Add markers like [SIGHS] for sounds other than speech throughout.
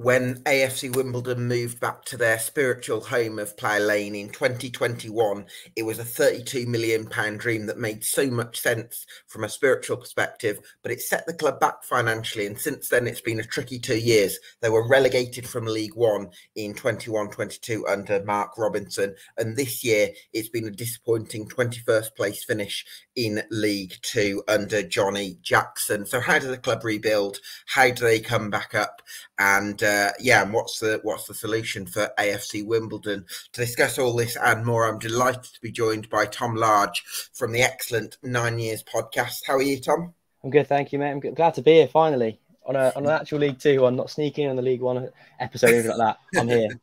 when AFC Wimbledon moved back to their spiritual home of Plough Lane in 2021, it was a 32 million pound dream that made so much sense from a spiritual perspective, but it set the club back financially. And since then, it's been a tricky two years. They were relegated from League One in 21 22 under Mark Robinson. And this year, it's been a disappointing 21st place finish in League Two under Johnnie Jackson. So, how does the club rebuild? How do they come back up? And uh, Uh, yeah, and what's the what's the solution for AFC Wimbledon? To discuss all this and more, I'm delighted to be joined by Tom Large from the excellent Nine Years podcast. How are you, Tom? I'm good, thank you, mate. I'm glad to be here finally on a on an actual League Two one, not sneaking on the League One episode, anything like that. I'm here. [LAUGHS]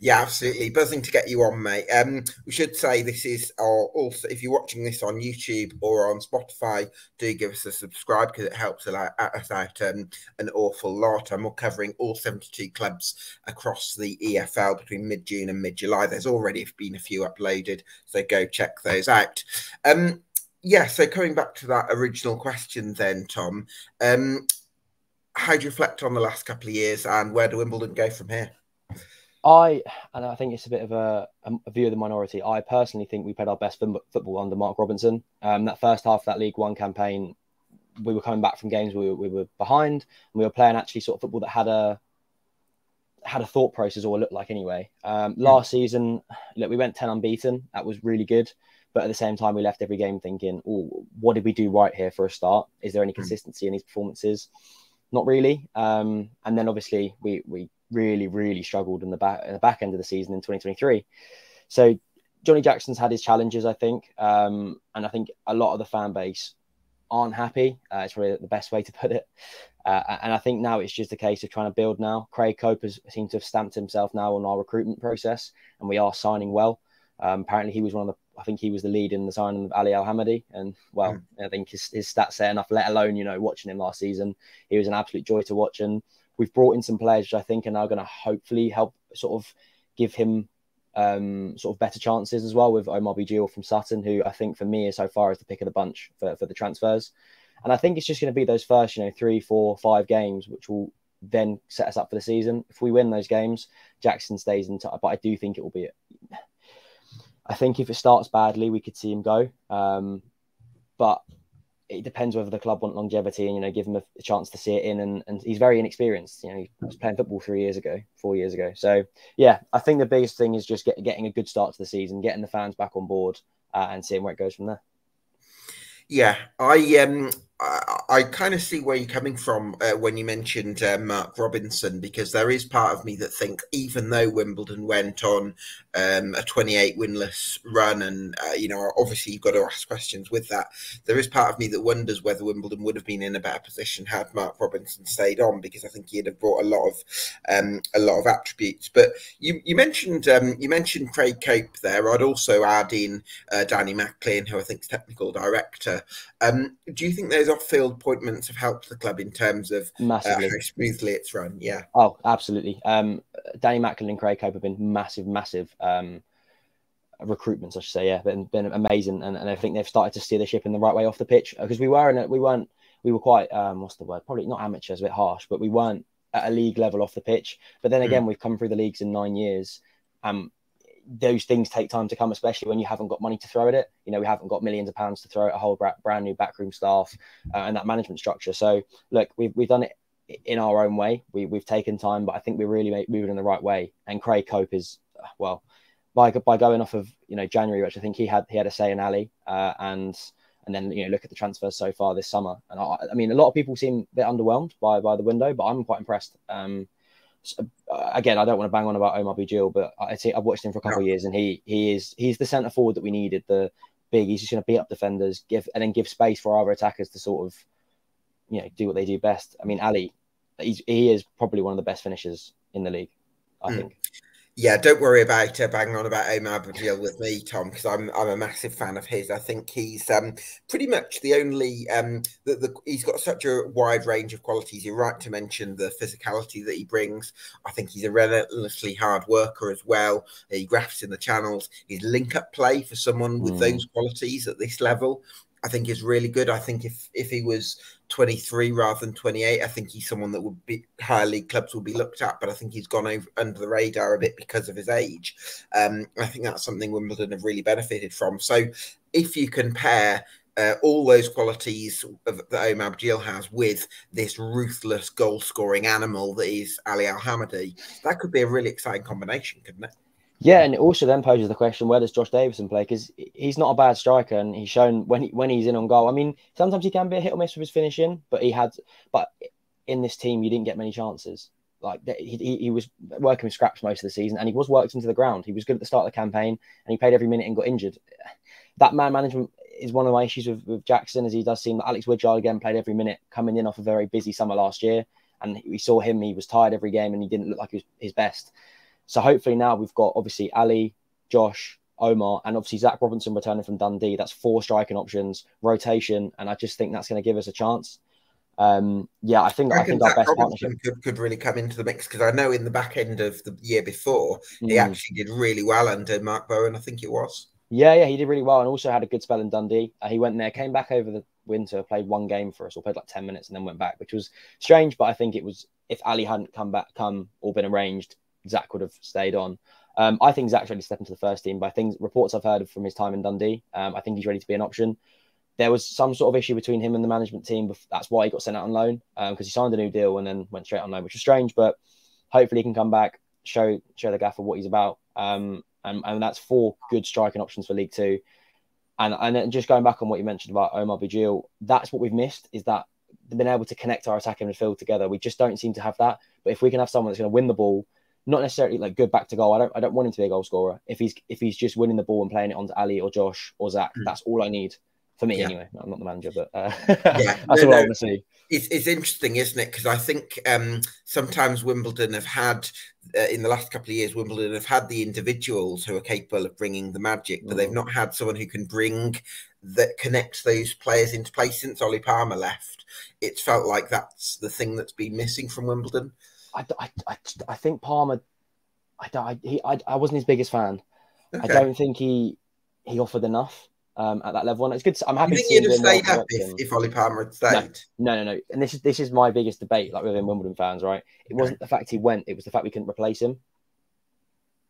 Yeah, absolutely. Buzzing to get you on, mate. Um, we should say this is our also if you're watching this on YouTube or on Spotify, do give us a subscribe because it helps us out um, an awful lot. And we're covering all 72 clubs across the EFL between mid June and mid July. There's already been a few uploaded, so go check those out. Um, yeah, so coming back to that original question, then, Tom, um, how do you reflect on the last couple of years and where do Wimbledon go from here? I and I think it's a bit of a, a, view of the minority. I personally think we played our best football under Mark Robinson. Um, that first half of that League One campaign, we were coming back from games we were, we were behind, and we were playing actually sort of football that had a had a thought process or looked like anyway. Um, hmm. last season, look, we went ten unbeaten. That was really good, but at the same time, we left every game thinking, "Oh, what did we do right here for a start? Is there any hmm. consistency in these performances?" Not really. Um, and then obviously we we really, really struggled in the back in the back end of the season in 2023. So Johnnie Jackson's had his challenges, I think, um, and I think a lot of the fan base aren't happy. Uh, it's really the best way to put it. Uh, and I think now it's just a case of trying to build now. Craig Cope has seemed to have stamped himself now on our recruitment process, and we are signing well. Um, apparently, he was one of the, I think he was the lead in the signing of Ali Al Hamadi. And well, mm. I think his, his stats say enough, let alone, you know, watching him last season. He was an absolute joy to watch. And we've brought in some players I think and are now going to hopefully help sort of give him um, sort of better chances as well with Omar Bugiel from Sutton, who I think for me is so far as the pick of the bunch for, for the transfers. And I think it's just going to be those first, you know, three, four, five games, which will then set us up for the season. If we win those games, Jackson stays in. T- but I do think it will be. I think if it starts badly, we could see him go. Um, but it depends whether the club want longevity and you know give him a, chance to see it in and, and he's very inexperienced you know he was playing football three years ago four years ago. So yeah i think the biggest thing is just get, getting a good start to the season getting the fans back on board uh, and seeing where it goes from there. Yeah i um I, I kind of see where you're coming from uh, when you mentioned uh, Mark Robinson, because there is part of me that think even though Wimbledon went on um, a 28 winless run, and uh, you know, obviously you've got to ask questions with that. There is part of me that wonders whether Wimbledon would have been in a better position had Mark Robinson stayed on, because I think he'd have brought a lot of um, a lot of attributes. But you you mentioned um, you mentioned Craig Cope there. I'd also add in uh, Danny Macklin, who I think is technical director. Um, do you think there's off-field appointments have helped the club in terms of uh, how smoothly it's run. Yeah. Oh, absolutely. Um, Danny Macklin and Craig Cope have been massive, massive um, recruitments. I should say. Yeah, been been amazing, and, and I think they've started to steer the ship in the right way off the pitch because we were in it. We weren't. We were quite. Um, what's the word? Probably not amateurs. A bit harsh, but we weren't at a league level off the pitch. But then again, mm. we've come through the leagues in nine years. Um, those things take time to come, especially when you haven't got money to throw at it. You know, we haven't got millions of pounds to throw at a whole brand new backroom staff uh, and that management structure. So, look, we've, we've done it in our own way. We, we've taken time, but I think we're really moving in the right way. And Craig Cope is, well, by, by going off of, you know, January, which I think he had, he had a say in Ali uh, and, and then, you know, look at the transfers so far this summer. And I, I mean, a lot of people seem a bit underwhelmed by, by the window, but I'm quite impressed. Um, uh, again, I don't want to bang on about Omar Bugiel, but I see I've watched him for a couple of years, and he he is he's the centre forward that we needed. The big, he's just going to beat up defenders, give and then give space for our attackers to sort of, you know, do what they do best. I mean, Ali, he's he is probably one of the best finishers in the league. I mm. think yeah, don't worry about uh, banging on about Omar Bugiel with me, Tom, because I'm I'm a massive fan of his. I think he's um, pretty much the only um, the, the, he's got such a wide range of qualities. You're right to mention the physicality that he brings. I think he's a relentlessly hard worker as well. He grafts in the channels. His link up play for someone with mm. those qualities at this level I think is really good. I think if if he was 23 rather than 28, I think he's someone that would be higher league clubs will be looked at. But I think he's gone over under the radar a bit because of his age. Um, I think that's something Wimbledon have really benefited from. So if you compare uh, all those qualities of, that Omar Gil has with this ruthless goal scoring animal that is Ali Al Hamadi, that could be a really exciting combination, couldn't it? Yeah, and it also then poses the question: Where does Josh Davison play? Because he's not a bad striker, and he's shown when he, when he's in on goal. I mean, sometimes he can be a hit or miss with his finishing, but he had. But in this team, you didn't get many chances. Like he, he was working with scraps most of the season, and he was worked into the ground. He was good at the start of the campaign, and he played every minute and got injured. That man management is one of my issues with, with Jackson, as he does seem that Alex Woodyard again played every minute, coming in off a very busy summer last year, and we saw him. He was tired every game, and he didn't look like he was his best. So hopefully now we've got obviously Ali, Josh, Omar, and obviously Zach Robinson returning from Dundee. That's four striking options, rotation, and I just think that's going to give us a chance. Um, yeah, I think I, I think Zach our best Robinson partnership could, could really come into the mix because I know in the back end of the year before mm. he actually did really well under Mark Bowen. I think it was. Yeah, yeah, he did really well and also had a good spell in Dundee. Uh, he went there, came back over the winter, played one game for us, or played like ten minutes, and then went back, which was strange. But I think it was if Ali hadn't come back, come or been arranged, Zach would have stayed on. Um, I think Zach's ready to step into the first team. By things reports I've heard from his time in Dundee, um, I think he's ready to be an option. There was some sort of issue between him and the management team. That's why he got sent out on loan because um, he signed a new deal and then went straight on loan, which was strange. But hopefully he can come back, show show the gaffer what he's about. Um, and, and that's four good striking options for League Two. And and just going back on what you mentioned about Omar Bugiel, that's what we've missed is that being able to connect our attack and midfield together. We just don't seem to have that. But if we can have someone that's going to win the ball not necessarily like good back to goal. I don't I don't want him to be a goal scorer. If he's if he's just winning the ball and playing it onto Ali or Josh or Zach, mm. that's all I need for me yeah. anyway. I'm not the manager, but uh, yeah. [LAUGHS] that's no, all no. I want to see. It's, it's interesting, isn't it? Because I think um, sometimes Wimbledon have had uh, in the last couple of years, Wimbledon have had the individuals who are capable of bringing the magic, but mm. they've not had someone who can bring that connects those players into place since Ollie Palmer left. It's felt like that's the thing that's been missing from Wimbledon. I, I, I, I think Palmer, I, I, he, I, I wasn't his biggest fan. Okay. I don't think he he offered enough um, at that level. And it's good. To, I'm happy. You think he'd have stayed up if, if Ollie Palmer had stayed? No, no, no, no. And this is this is my biggest debate, like within Wimbledon fans, right? It okay. wasn't the fact he went; it was the fact we couldn't replace him.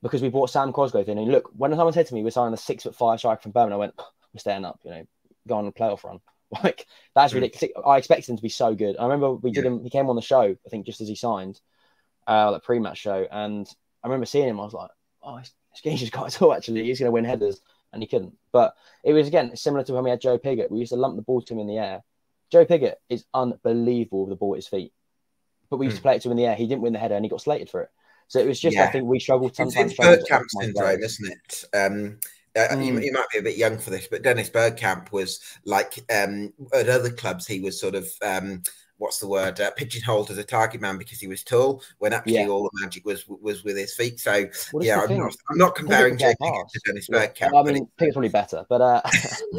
Because we brought Sam Cosgrove in, and look, when someone said to me we're signing a six foot five striker from Birmingham, I went, "We're staying up," you know, go on a playoff run. [LAUGHS] Like that's mm. ridiculous. I expected him to be so good. I remember we did yeah. him. He came on the show, I think, just as he signed, uh, like pre-match show, and I remember seeing him. I was like, "Oh, this just got it all. Actually, he's going to win headers," and he couldn't. But it was again similar to when we had Joe Pigott. We used to lump the ball to him in the air. Joe Pigott is unbelievable with the ball at his feet, but we used to play it to him in the air. He didn't win the header, and he got slated for it. So it was just, yeah. I think we struggled sometimes. It's Bergkamp syndrome, isn't it? Um, uh, mm. you, you, might be a bit young for this, but Dennis Bergkamp was like um, at other clubs, he was sort of um, what's the word uh, pigeonholed as a target man because he was tall when actually yeah. all the magic was was with his feet. So yeah, I'm not, I'm not, comparing Pigott to Dennis yeah. Bergkamp. I mean, Pigott's probably better, but uh, [LAUGHS] [LAUGHS]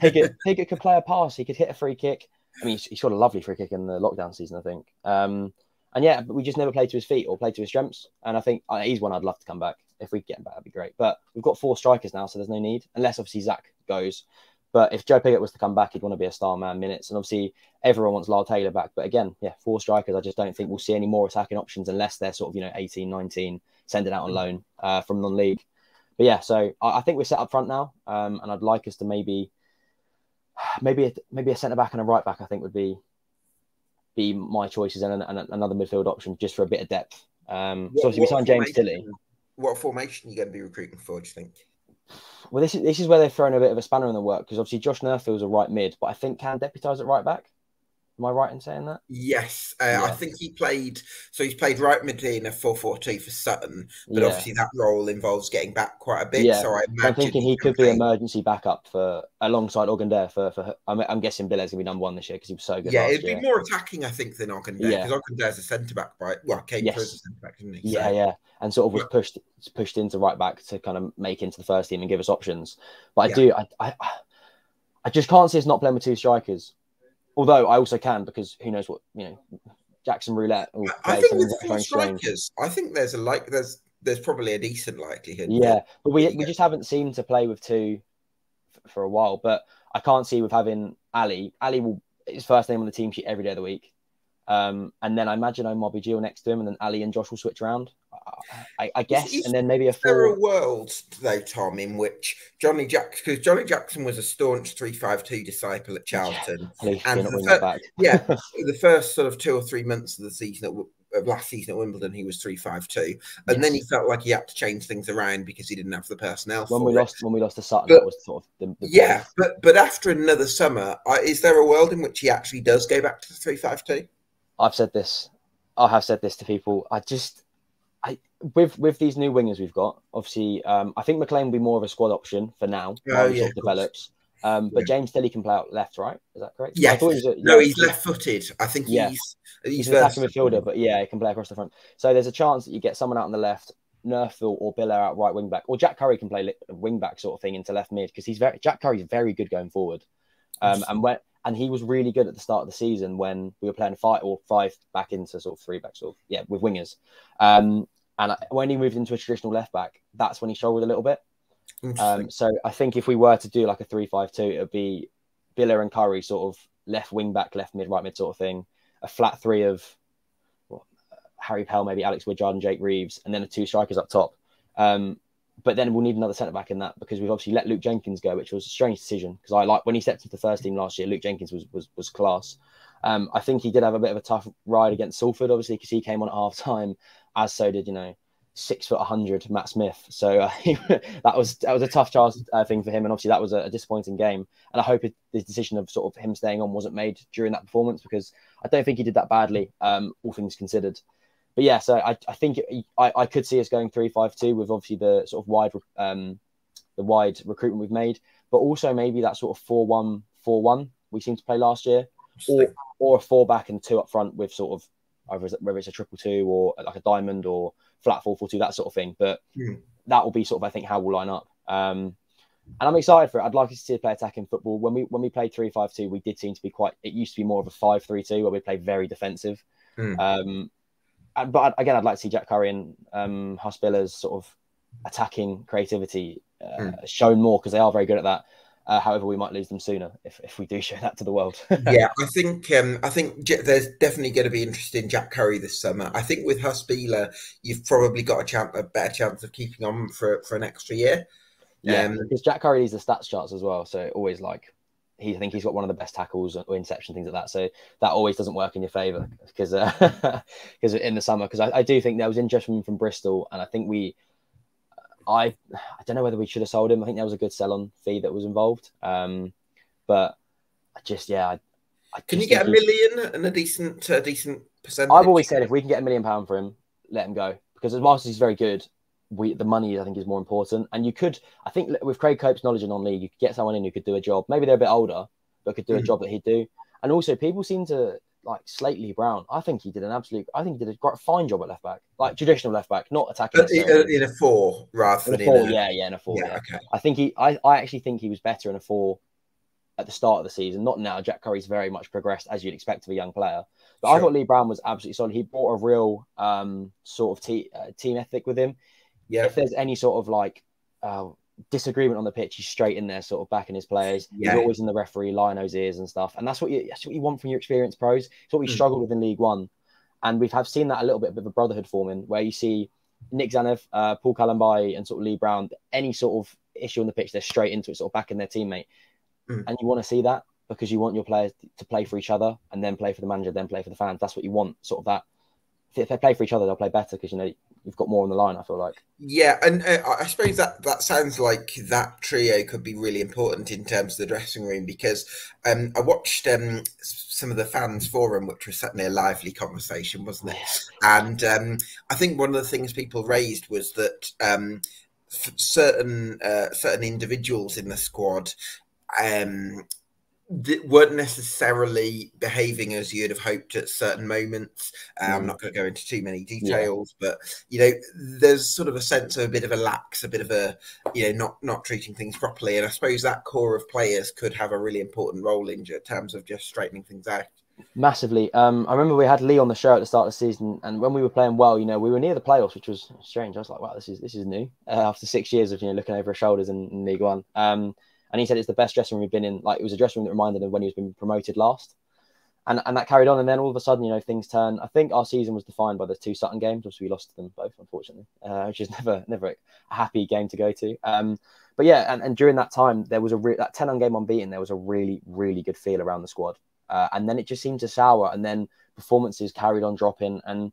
Pigott, Pigott could play a pass. He could hit a free kick. I mean, he shot a lovely free kick in the lockdown season, I think. Um, and yeah, but we just never played to his feet or played to his strengths. And I think uh, he's one I'd love to come back. If we get him back, that'd be great. But we've got four strikers now, so there's no need, unless obviously Zach goes. But if Joe Pigott was to come back, he'd want to be a star man minutes. And obviously, everyone wants Lyle Taylor back. But again, yeah, four strikers. I just don't think we'll see any more attacking options unless they're sort of, you know, 18, 19, sending out on loan uh, from non league. But yeah, so I, I, think we're set up front now. Um, and I'd like us to maybe, maybe, a, maybe a centre back and a right back, I think would be be my choices and, and another midfield option just for a bit of depth. Um, what, so obviously, we signed James Tilley. What formation are you going to be recruiting for, do you think? Well, this is this is where they're throwing a bit of a spanner in the work because obviously Josh Neufville's a right mid, but I think can deputise at right back. Am I right in saying that? Yes, uh, yeah. I think he played. So he's played right mid in a four-four-two for Sutton, but yeah. obviously that role involves getting back quite a bit. Yeah. So I am thinking he, could be emergency backup for alongside Ogundere for for. I'm, I'm guessing Biler's gonna be number one this year because he was so good. Yeah, it'd be more attacking, I think, than Ogundere because yeah. Ogundere's a centre back, right? Well, came yes. through as a centre back, didn't he? So, yeah, yeah, and sort of was pushed pushed into right back to kind of make into the first team and give us options. But I do, I, I I just can't see us not playing with two strikers. Although I also can because who knows what you know, Jackson Roulette. I think with four strikers, I think there's a like there's there's probably a decent likelihood. Yeah, but we we just haven't seemed to play with two for a while. But I can't see with having Ali. Ali will his first name on the team sheet every day of the week. Um, and then I imagine Omar Gio next to him, and then Ali and Josh will switch around. I, I guess, is, and then maybe a four. There a world though, Tom, in which Johnnie Jackson, because Johnnie Jackson was a staunch three-five-two disciple at Charlton, yeah, and the, [LAUGHS] yeah, the first sort of two or three months of the season at, of last season at Wimbledon, he was three-five-two, and yes. then he felt like he had to change things around because he didn't have the personnel. When we it. lost, when we lost to Sutton, but, that was sort of the, the yeah. Point. But but after another summer, is there a world in which he actually does go back to the three-five-two? I've said this. I have said this to people. I just I, with with these new wingers we've got, obviously, um, I think McLean will be more of a squad option for now. Oh, yeah, develops. Um, but yeah. James Tilley can play out left, right? Is that correct? Yeah. He a, no, he's left-footed. I think yeah. he's he's, he's an attacking midfielder, but yeah, he can play across the front. So there's a chance that you get someone out on the left, Neufville or Biler out right wing back, or Jack Currie can play wing back sort of thing into left mid because he's very Jack Currie's very good going forward. Um, and when and he was really good at the start of the season when we were playing five or five back into sort of three back, sort of yeah, with wingers. Um, and when he moved into a traditional left back, that's when he struggled a little bit. Um, so I think if we were to do like a three-five-two, it would be Biler and Currie sort of left wing back, left mid, right mid sort of thing. A flat three of well, Harry Pell, maybe Alex Woodyard and Jake Reeves, and then the two strikers up top. Um, but then we'll need another centre back in that because we've obviously let Luke Jenkins go, which was a strange decision because I like when he stepped into the first team last year. Luke Jenkins was was, was class. Um, I think he did have a bit of a tough ride against Salford, obviously, because he came on at half time, as so did you know six foot 100 Matt Smith. So uh, [LAUGHS] that was that was a tough chance uh, thing for him, and obviously that was a, a disappointing game. And I hope it, the decision of sort of him staying on wasn't made during that performance because I don't think he did that badly, um, all things considered but yeah, so I, I think I, I could see us going three five two with obviously the sort of wide um the wide recruitment we've made, but also maybe that sort of four one four one we seemed to play last year, or or a four back and two up front with sort of either whether it's a triple two or like a diamond or flat four four two that sort of thing. But mm. that will be sort of I think how we'll line up. Um, and I'm excited for it. I'd like to see us play attacking football. When we when we played three five two, we did seem to be quite. It used to be more of a five three two where we played very defensive. Mm. Um, but again, I'd like to see Jack Currie and um, Biler's sort of attacking creativity uh, mm. shown more because they are very good at that. Uh, however, we might lose them sooner if, if we do show that to the world. [LAUGHS] yeah, I think um, I think there's definitely going to be interest in Jack Currie this summer. I think with Huss Biler, you've probably got a chance, a better chance of keeping on for for an extra year. Yeah, um, because Jack Currie needs the stats charts as well, so always like he I think he's got one of the best tackles or interception things like that. So that always doesn't work in your favour because because uh, [LAUGHS] in the summer because I, I, do think there was interest from from Bristol and I think we I I don't know whether we should have sold him. I think there was a good sell on fee that was involved. Um, but I just yeah. I, I Can you get a million and a decent uh, decent percentage? I've always said if we can get a million pound for him, let him go because as much as he's very good, we the money I think is more important. And you could, I think, with Craig Cope's knowledge in non-league, you could get someone in who could do a job. Maybe they're a bit older, but could do mm. a hmm. job that he'd do. And also, people seem to like slate Lee Brown. I think he did an absolute. I think he did a great, fine job at left back, like traditional left back, not attacking. In, in, a four rather in than a four. In a, yeah, yeah, in a four. Yeah, yeah. Okay. I think he. I, I actually think he was better in a four at the start of the season. Not now. Jack Currie's very much progressed as you'd expect of a young player. But sure. I thought Lee Brown was absolutely solid. He brought a real um, sort of te- uh, team ethic with him yeah. if there's any sort of like uh, disagreement on the pitch, he's straight in there, sort of backing his players. Yeah. He's always in the referee Lino's ears and stuff, and that's what you that's what you want from your experienced pros. It's what we mm. struggled with in League One, and we've have seen that a little bit of a brotherhood forming, where you see Nik Tzanev, uh, Paul Kalambayi, and sort of Lee Brown. Any sort of issue on the pitch, they're straight into it, sort of backing their teammate, mm. and you want to see that because you want your players to play for each other and then play for the manager, then play for the fans. That's what you want, sort of that. If they play for each other, they'll play better because you know you've got more on the line. I feel like. Yeah, and uh, I suppose that that sounds like that trio could be really important in terms of the dressing room because um, I watched um, some of the fans forum, which was certainly a lively conversation, wasn't it? And um, I think one of the things people raised was that um, certain uh, certain individuals in the squad um, weren't necessarily behaving as you'd have hoped at certain moments. Uh, mm. I'm not going to go into too many details, yeah. but you know, there's sort of a sense of a bit of a lax, a bit of a you know, not not treating things properly. And I suppose that core of players could have a really important role in terms of just straightening things out. Massively. Um, I remember we had Lee on the show at the start of the season, and when we were playing well, you know, we were near the playoffs, which was strange. I was like, wow, this is this is new uh, after six years of you know looking over our shoulders in, in League One. Um, And he said it's the best dressing room we've been in. Like it was a dressing room that reminded him when he was being promoted last. And, and that carried on. And then all of a sudden, you know, things turn. I think our season was defined by the two Sutton games, which we lost to them both, unfortunately, uh, which is [LAUGHS] never never a happy game to go to. Um, but yeah, and, and during that time, there was a re- that 10 on game unbeaten. There was a really, really good feel around the squad. Uh, and then it just seemed to sour. And then performances carried on dropping. And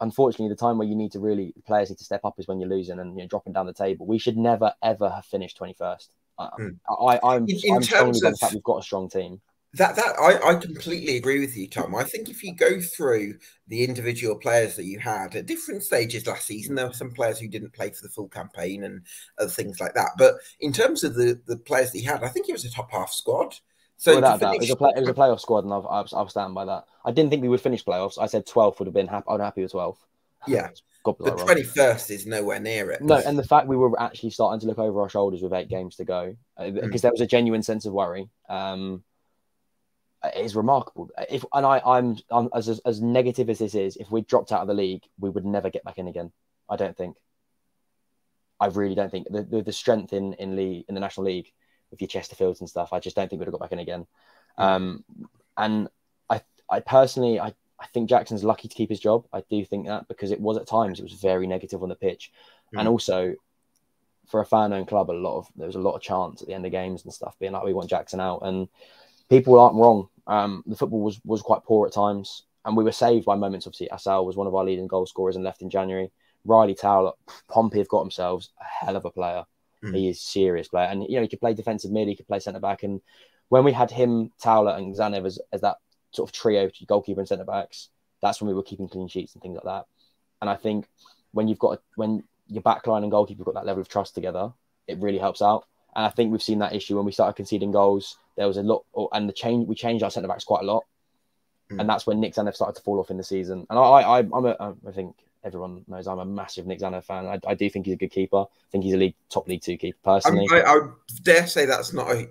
unfortunately, the time where you need to really players need to step up is when you're losing and you know dropping down the table. We should never ever have finished twenty first. Mm. I, I, am in, in I'm strongly by the fact we've got a strong team. That that I, I completely agree with you, Tom. I think if you go through the individual players that you had at different stages last season, there were some players who didn't play for the full campaign and other things like that. But in terms of the the players that he had, I think it was a top half squad. So Without doubt, it was, a play, it was a playoff squad, and I've, I've, I'll stand by that. I didn't think we would finish playoffs. I said 12th would have been happy. I'm happy with 12. Yeah. [LAUGHS] the twenty first is nowhere near it. No, and the fact we were actually starting to look over our shoulders with eight games to go, because uh, mm. there was a genuine sense of worry. Um, is remarkable. If and I, I'm, I'm as, as, as negative as this is, if we dropped out of the league, we would never get back in again. I don't think. I really don't think the the, the strength in in league in the national league with your Chesterfields and stuff. I just don't think we'd have got back in again. Mm. Um, and I, I personally, I, I think Jackson's lucky to keep his job. I do think that because it was at times it was very negative on the pitch, mm. and also for a fan-owned club, a lot of there was a lot of chants at the end of games and stuff, being like, "We want Jackson out," and people aren't wrong. Um, the football was was quite poor at times, and we were saved by moments. Obviously, Assal was one of our leading goal scorers and left in January. Ryley Towler, Pompey have got themselves a hell of a player. Mm. He is serious player, and you know he could play defensive mid, he could play centre back, and when we had him, Towler, and Tzanev as, as that sort of trio, goalkeeper and centre backs, that's when we were keeping clean sheets and things like that. And I think when you've got when your backline and goalkeeper got that level of trust together, it really helps out. And I think we've seen that issue when we started conceding goals. There was a lot, and the change we changed our centre backs quite a lot, mm. and that's when Nik Tzanev started to fall off in the season. And I, I, I'm a, I think everyone knows I'm a massive Nik Tzanev fan. I, I, do think he's a good keeper. I think he's a league top league two keeper personally. I, I, dare say that's not a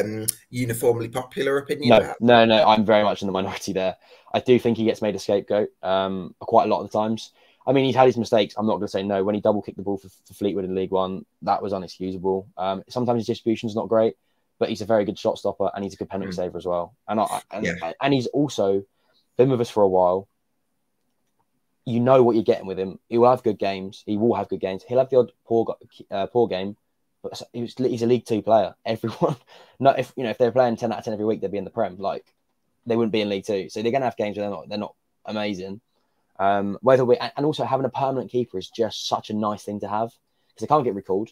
um, uniformly popular opinion. No, no, no. I'm very much in the minority there. I do think he gets made a scapegoat um, quite a lot of the times. I mean, he's had his mistakes. I'm not going to say no. When he double kicked the ball for, for Fleetwood in League One, that was unexcusable. Um, sometimes his distribution is not great, but he's a very good shot stopper and he's a good penalty mm. saver as well. And I, and, yeah. and he's also been with us for a while you know what you're getting with him. He will have good games. He will have good games. He'll have the odd poor uh, poor game, but he's, he's a League Two player. [LAUGHS] Everyone, no, if you know if they're playing ten out of ten every week, they'd be in the Prem. Like they wouldn't be in League Two. So they're gonna have games where they're not they're not amazing. Um, whether we and also having a permanent keeper is just such a nice thing to have because they can't get recalled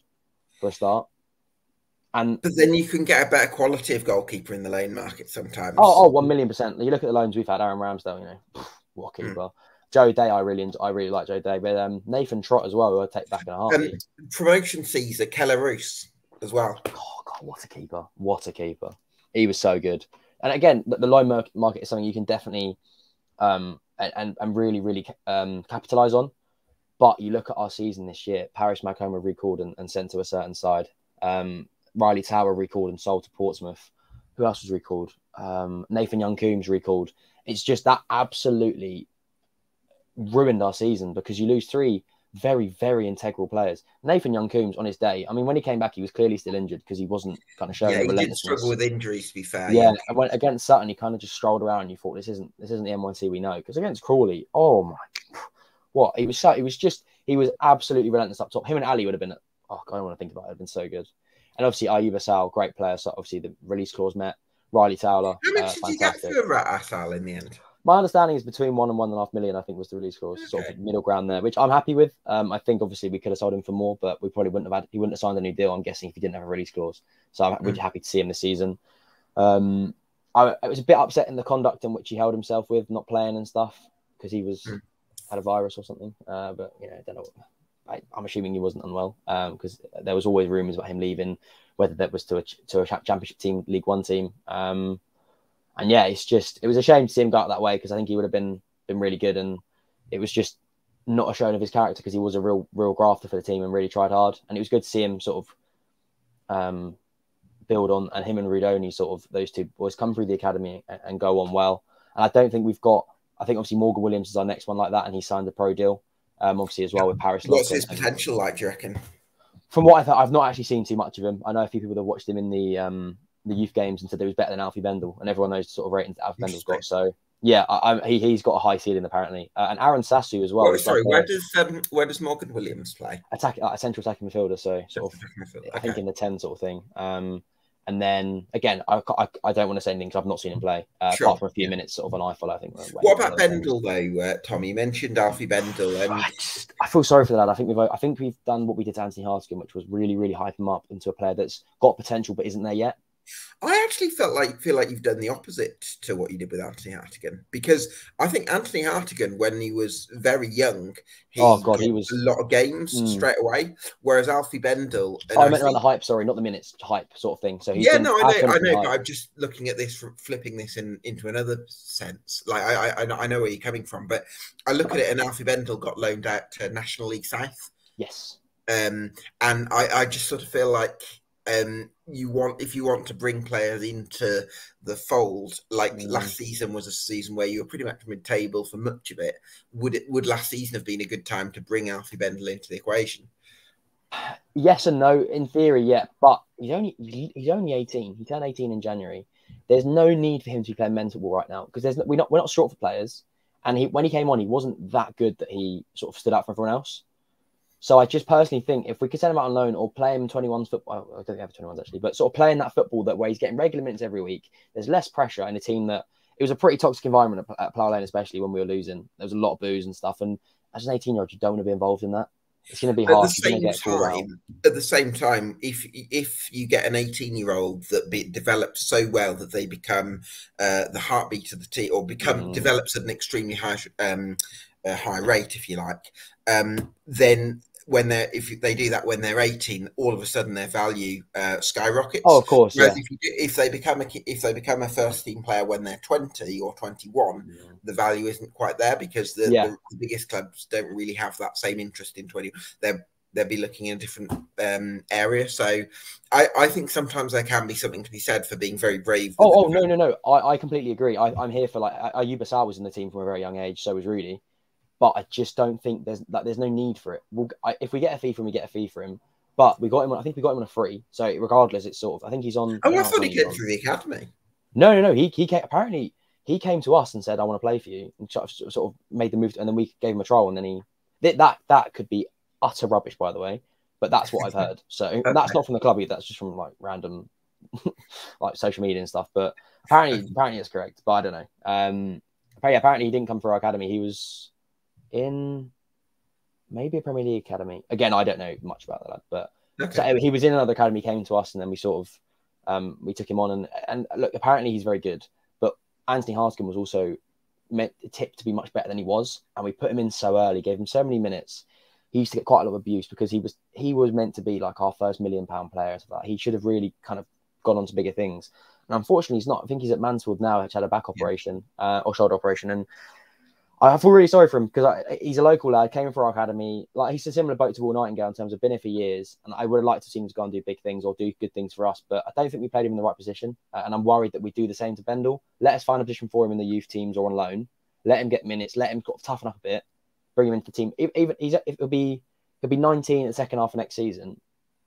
for a start. And but then you can get a better quality of goalkeeper in the lane market sometimes. Oh, oh, one million percent. You look at the loans we've had, Aaron Ramsdale. You know, what keeper. Mm. Joe Day, I really, I really like Joe Day, but um, Nathan Trott as well, who I take back in a heartbeat. Um, promotion Caesar, Kelle Roos as well. Oh God, what a keeper! What a keeper! He was so good. And again, the, the low market is something you can definitely um, and and really really um, capitalize on. But you look at our season this year: Paris Maghoma recalled and, and sent to a certain side. Um, Ryley Towler recalled and sold to Portsmouth. Who else was recalled? Um, Nathan Young Coombs recalled. It's just that absolutely ruined our season because you lose three very, very integral players. Nathan Young Coombs on his day, I mean, when he came back, he was clearly still injured because he wasn't kind of showing yeah, he did struggle with injuries, to be fair. Yeah, and when, against Sutton, he kind of just strolled around. and You thought this isn't this isn't the NYC we know because against Crawley, oh my, what he was so he was just he was absolutely relentless up top. Him and Ali would have been, oh God, I don't want to think about it. It'd been so good. And obviously, Ayoub Assal, great player. So obviously, the release clause met. Ryley Towler. How much uh, did you get for Assal in the end? My understanding is between one and one and a half million. I think was the release clause, okay. sort of middle ground there, which I'm happy with. Um, I think obviously we could have sold him for more, but we probably wouldn't have had. He wouldn't have signed a new deal. I'm guessing if he didn't have a release clause. So I'm mm. really happy to see him this season. Um, I, I, was a bit upset in the conduct in which he held himself with not playing and stuff because he was mm. had a virus or something. Uh, but you know, I don't know. I, am assuming he wasn't unwell because um, there was always rumours about him leaving, whether that was to a to a championship team, League One team. Um, and yeah, it's just it was a shame to see him go out that way because I think he would have been been really good, and it was just not a showing of his character because he was a real real grafter for the team and really tried hard, and it was good to see him sort of um, build on, and him and Rudoni sort of those two boys come through the academy and, and go on well. And I don't think we've got. I think obviously Morgan Williams is our next one like that, and he signed a pro deal, um, obviously as well with Paris. What's his potential like? Do you reckon? From what I've, I've not actually seen too much of him. I know a few people that watched him in the um, the youth games and said he was better than Alfie Bendle, and everyone knows the sort of ratings that Alfie Bendle's got. So yeah, I, I, he he's got a high ceiling apparently, uh, and Aaron Sasu as well. well sorry, where does um, where does Morgan Williams play? Attack, uh, central attacking midfielder, so sort of okay. I think in the ten sort of thing. Um, and then again, I, I, I don't want to say anything because I've not seen him play, uh, sure. apart from a few minutes sort of on iFollow, I think. What about Bendle though, uh, Tommy? You mentioned Alfie Bendle. And... I, just, I, feel sorry for that. I think we've I think we've done what we did to Anthony Hartigan, which was really really hype him up into a player that's got potential but isn't there yet. I actually felt like feel like you've done the opposite to what you did with Anthony Hartigan because I think Anthony Hartigan, when he was very young, he oh god, he was a lot of games mm. straight away. Whereas Alfie Bendle, oh, I meant around the hype, sorry, not the minutes hype sort of thing. So yeah, no, I know, I know. I'm just looking at this, flipping this in into another sense. Like I, I, I know where you're coming from, but I look at it, and Alfie Bendle got loaned out to National League South. Yes. Um, and I, I just sort of feel like um, you want if you want to bring players into the fold, like mm. last season was a season where you were pretty much mid-table for much of it. Would it would last season have been a good time to bring Alfie Bendle into the equation? Yes and no. In theory, yeah, but he's only he's only eighteen. He turned eighteen in January. There's no need for him to be playing mental ball right now because there's we're not we're not short for players. And he when he came on, he wasn't that good that he sort of stood out for everyone else. So I just personally think if we could send him out on loan or play him 21s football, I don't think have 21s actually, but sort of playing that football that where he's getting regular minutes every week, there's less pressure in a team that it was a pretty toxic environment at, at Plough Lane, especially when we were losing. There was a lot of booze and stuff. And as an 18 year old, you don't want to be involved in that. It's going to be hard. At the same time, at the same time, if if you get an 18 year old that be, develops so well that they become uh, the heartbeat of the team or become mm. develops at an extremely high um, uh, high rate, if you like, um, then when they're if they do that when they're 18 all of a sudden their value uh, skyrockets oh of course yeah. if, you, if, they become a if they become a first team player when they're 20 or 21 yeah. the value isn't quite there because the, yeah. the, the, biggest clubs don't really have that same interest in 20 they're they'll be looking in a different um, area so I, I think sometimes there can be something to be said for being very brave oh, oh no no no I, I completely agree I, i'm here for like ayuba was in the team from a very young age so was rudy but I just don't think there's like there's no need for it. We'll, I, if we get a fee for him, we get a fee for him. But we got him. I think we got him on a free. So regardless, it's sort of. I think he's on. Oh, I thought he came through the academy. No, no, no. He he came, apparently he came to us and said, "I want to play for you," and sort of, sort of made the move, to, and then we gave him a trial, and then he that that could be utter rubbish, by the way. But that's what I've [LAUGHS] heard. So okay. that's not from the club either. That's just from like random, [LAUGHS] like social media and stuff. But apparently, apparently it's correct. But I don't know. Um, apparently he didn't come through our academy. He was in maybe a Premier League academy. Again, I don't know much about that, but okay. so he was in another academy, came to us, and then we sort of um, we took him on. And and look, apparently he's very good. But Anthony Hartigan was also meant tipped to be much better than he was, and we put him in so early, gave him so many minutes. He used to get quite a lot of abuse because he was he was meant to be like our first million pound player. So that he should have really kind of gone on to bigger things. And unfortunately, he's not. I think he's at Mansfield now. He's had a back operation uh, or shoulder operation, and I feel really sorry for him because he's a local lad, came for our academy. Like he's a similar boat to Will Nightingale in terms of been here for years, and I would have liked to see him to go and do big things or do good things for us. But I don't think we played him in the right position, uh, and I'm worried that we do the same to Bendle. Let us find a position for him in the youth teams or on loan. Let him get minutes. Let him sort of toughen up a bit. Bring him into the team. Even he's it'll be he'll be 19 in the second half of next season.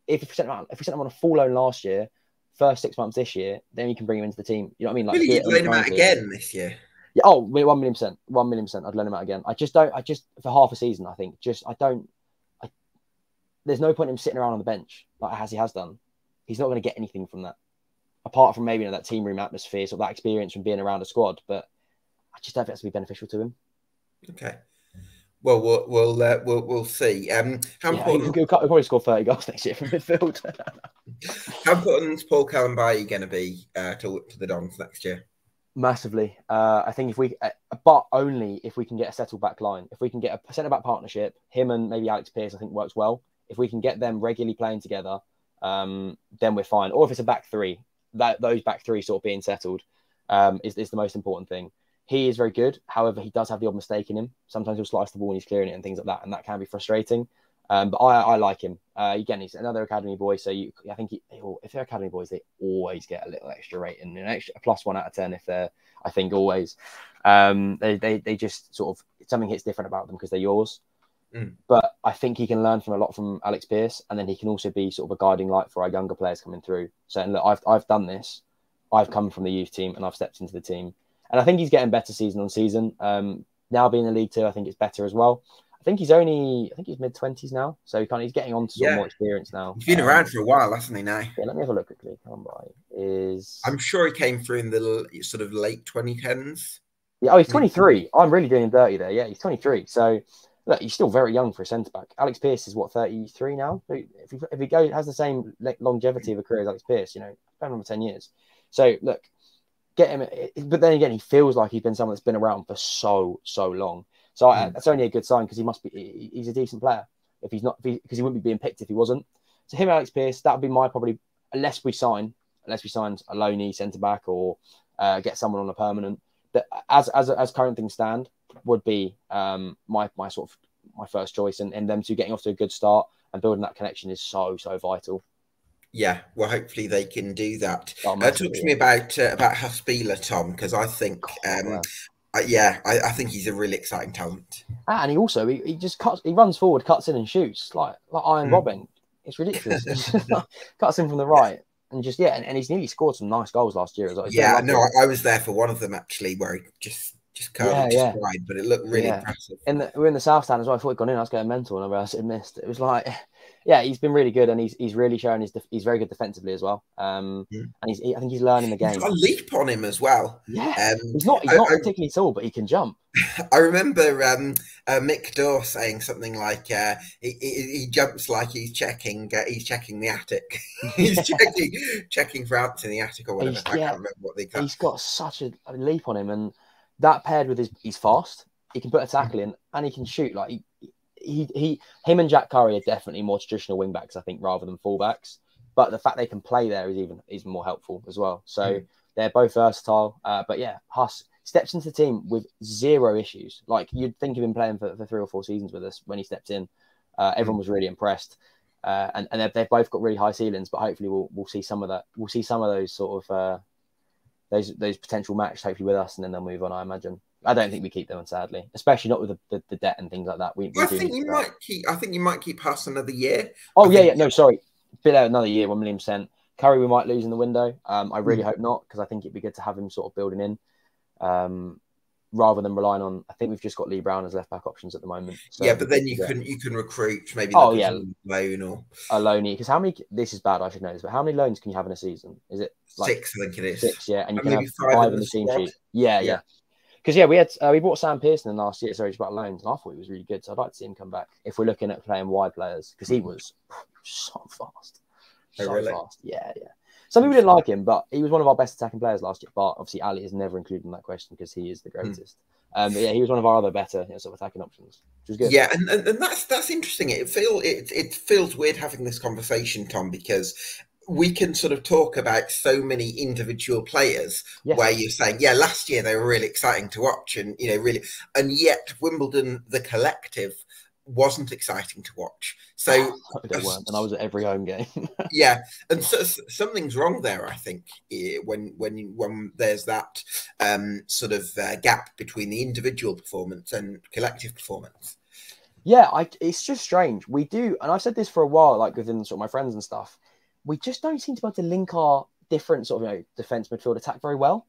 If we sent him out, if we sent him on a full loan last year, first six months this year, then you can bring him into the team. You know what I mean? Like, really, loan him out again this year. Yeah, oh, one million percent, one million percent. I'd loan him out again. I just don't. I just for half a season. I think just I don't. I, there's no point in him sitting around on the bench like as he has done. He's not going to get anything from that, apart from maybe you know, that team room atmosphere, sort of that experience from being around a squad. But I just don't think it's going to be beneficial to him. Okay. Well, we'll we'll uh, we'll, we'll see. Um, how yeah, important? He'll, probably score thirty goals [LAUGHS] next year from midfield. how important is Paul Kalambayi going to be uh, to to the Dons next year? Massively. Uh, I think if we, uh, but only if we can get a settled back line. If we can get a centre back partnership, him and maybe Alex Pearce, I think works well. If we can get them regularly playing together, um, then we're fine. Or if it's a back three, that those back three sort of being settled um, is, is the most important thing. He is very good. However, he does have the odd mistake in him. Sometimes he'll slice the ball and he's clearing it and things like that, and that can be frustrating. Um, but I, I like him. Uh, again, he's another academy boy. So you, I think he, if they're academy boys, they always get a little extra rating, an extra a plus one out of ten. If they're, I think always, um, they, they they just sort of something hits different about them because they're yours. Mm. But I think he can learn from a lot from Alex Pearce, and then he can also be sort of a guiding light for our younger players coming through. Saying, look, I've I've done this. I've come from the youth team and I've stepped into the team. And I think he's getting better season on season. Um, now being in the League Two, I think it's better as well. I think he's only, I think he's mid twenties now, so he kind of, he's getting on to some Yeah. more experience now. He's been Um, around for a while, hasn't he? Now Yeah, let me have a look quickly. Come by is I'm sure he came through in the sort of late 2010s. yeah. Oh, he's twenty three. I'm really doing dirty there. Yeah, he's twenty three. So look, he's still very young for a centre back. Alex Pearce is what thirty three now. If he if he goes has the same longevity of a career as Alex Pearce, you know, been over ten years. So look, get him. But then again, he feels like he's been someone that's been around for so so long. So I, Mm. that's only a good sign because he must be he's a decent player. If he's not, because he, he wouldn't be being picked if he wasn't. So him, Alex Pearce, that would be my probably unless we sign, unless we sign a loanee centre back or uh, get someone on a permanent. That as as as current things stand, would be um, my my sort of my first choice, and, and them two getting off to a good start and building that connection is so so vital. Yeah, well, hopefully they can do that. Oh, Uh, talk to me about uh, about Haspila, Tom, because I think, um. Uh, yeah, I, I think he's a really exciting talent. Ah, and he also he, he just cuts he runs forward, cuts in and shoots like like Arjen Mm. Robben. It's ridiculous. [LAUGHS] [LAUGHS] cuts in from the right and just yeah, and, and he's nearly scored some nice goals last year as well. Yeah, no. I, I was there for one of them actually, where he just just curled Yeah, just yeah. wide, but it looked really Yeah. impressive. in the, we're in the south stand as well. I thought he'd gone in. I was getting mental, and I realised it missed. It was like, yeah, he's been really good, and he's he's really shown his def- he's very good defensively as well. Um, Mm. and he's he, I think he's learning the He's game. got a leap on him as well. Yeah, Um, he's not he's not I- particularly tall, but he can jump. [LAUGHS] I remember um, uh, Mick Dorr saying something like uh, he, he, he jumps like he's checking uh, he's checking the attic. [LAUGHS] he's [LAUGHS] checking checking for ants in the attic or whatever. He's- I yeah. can't remember what the exact. He's got such a, a leap on him, and that paired with his he's fast. He can put a tackle in, and he can shoot. Like he, he, he him and Jack Currie are definitely more traditional wing backs, I think, rather than fullbacks. But the fact they can play there is even is more helpful as well. So Mm. they're both versatile. Uh, but yeah, Huss steps into the team with zero issues. Like you'd think he'd been playing for, for three or four seasons with us when he stepped in. Uh, everyone was really impressed. Uh, and and they've, they've both got really high ceilings, but hopefully we'll we'll see some of that. We'll see some of those sort of uh, those those potential matches hopefully with us, and then they'll move on. I imagine. I don't think we keep them, sadly, especially not with the, the, the debt and things like that. We, we I think you might keep. I think you might keep Huss another year. Oh I yeah, think- yeah. No, sorry. Out another year, one million percent. Currie, we might lose in the window. Um, I really Mm. hope not, because I think it'd be good to have him sort of building in, um, rather than relying on. I think we've just got Lee Brown as left back options at the moment. So yeah, but then you yeah. can you can recruit maybe. Oh, yeah. loan or a loanee because how many? This is bad. I should know this, but how many loans can you have in a season? Is it like six. I think it is. six? Yeah, and you And can have five in the team sheet. Yeah, Yeah. yeah. Because yeah, we had uh, we bought Sam Pearson in last year, so he's about loans, and I thought he was really good. So I'd like to see him come back if we're looking at playing wide players because he was so fast, Oh, so really? fast. Yeah, yeah. Some people didn't like him, but he was one of our best attacking players last year. But obviously, Ali is never included in that question because he is the Hmm. greatest. Um, but yeah, he was one of our other better you know, sort of attacking options, which was good. Yeah, and, and, and that's that's interesting. It feel it it feels weird having this conversation, Tom, because we can sort of talk about so many individual players Yes. where you're saying, yeah, last year they were really exciting to watch, and you know, really, and yet Wimbledon, the collective, wasn't exciting to watch. So they weren't, and I was at every home game. [LAUGHS] yeah, and so, so- something's wrong there. I think when when when there's that um, sort of uh, gap between the individual performance and collective performance. Yeah, I, it's just strange. We do, and I've said this for a while, like within sort of my friends and stuff. We just don't seem to be able to link our different sort of you know defense, midfield, attack very well.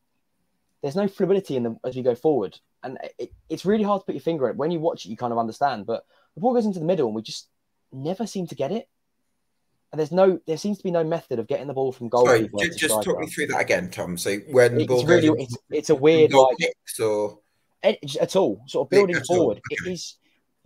There's no fluidity in them as we go forward, and it, it's really hard to put your finger on it. When you watch it, you kind of understand, but the ball goes into the middle, and we just never seem to get it. And there's no, there seems to be no method of getting the ball from Sorry, goalkeeper. ju- to just talk me through that again, Tom. So when the ball It's really, it's, it's a weird like or at all, sort of building all, forward. okay. It is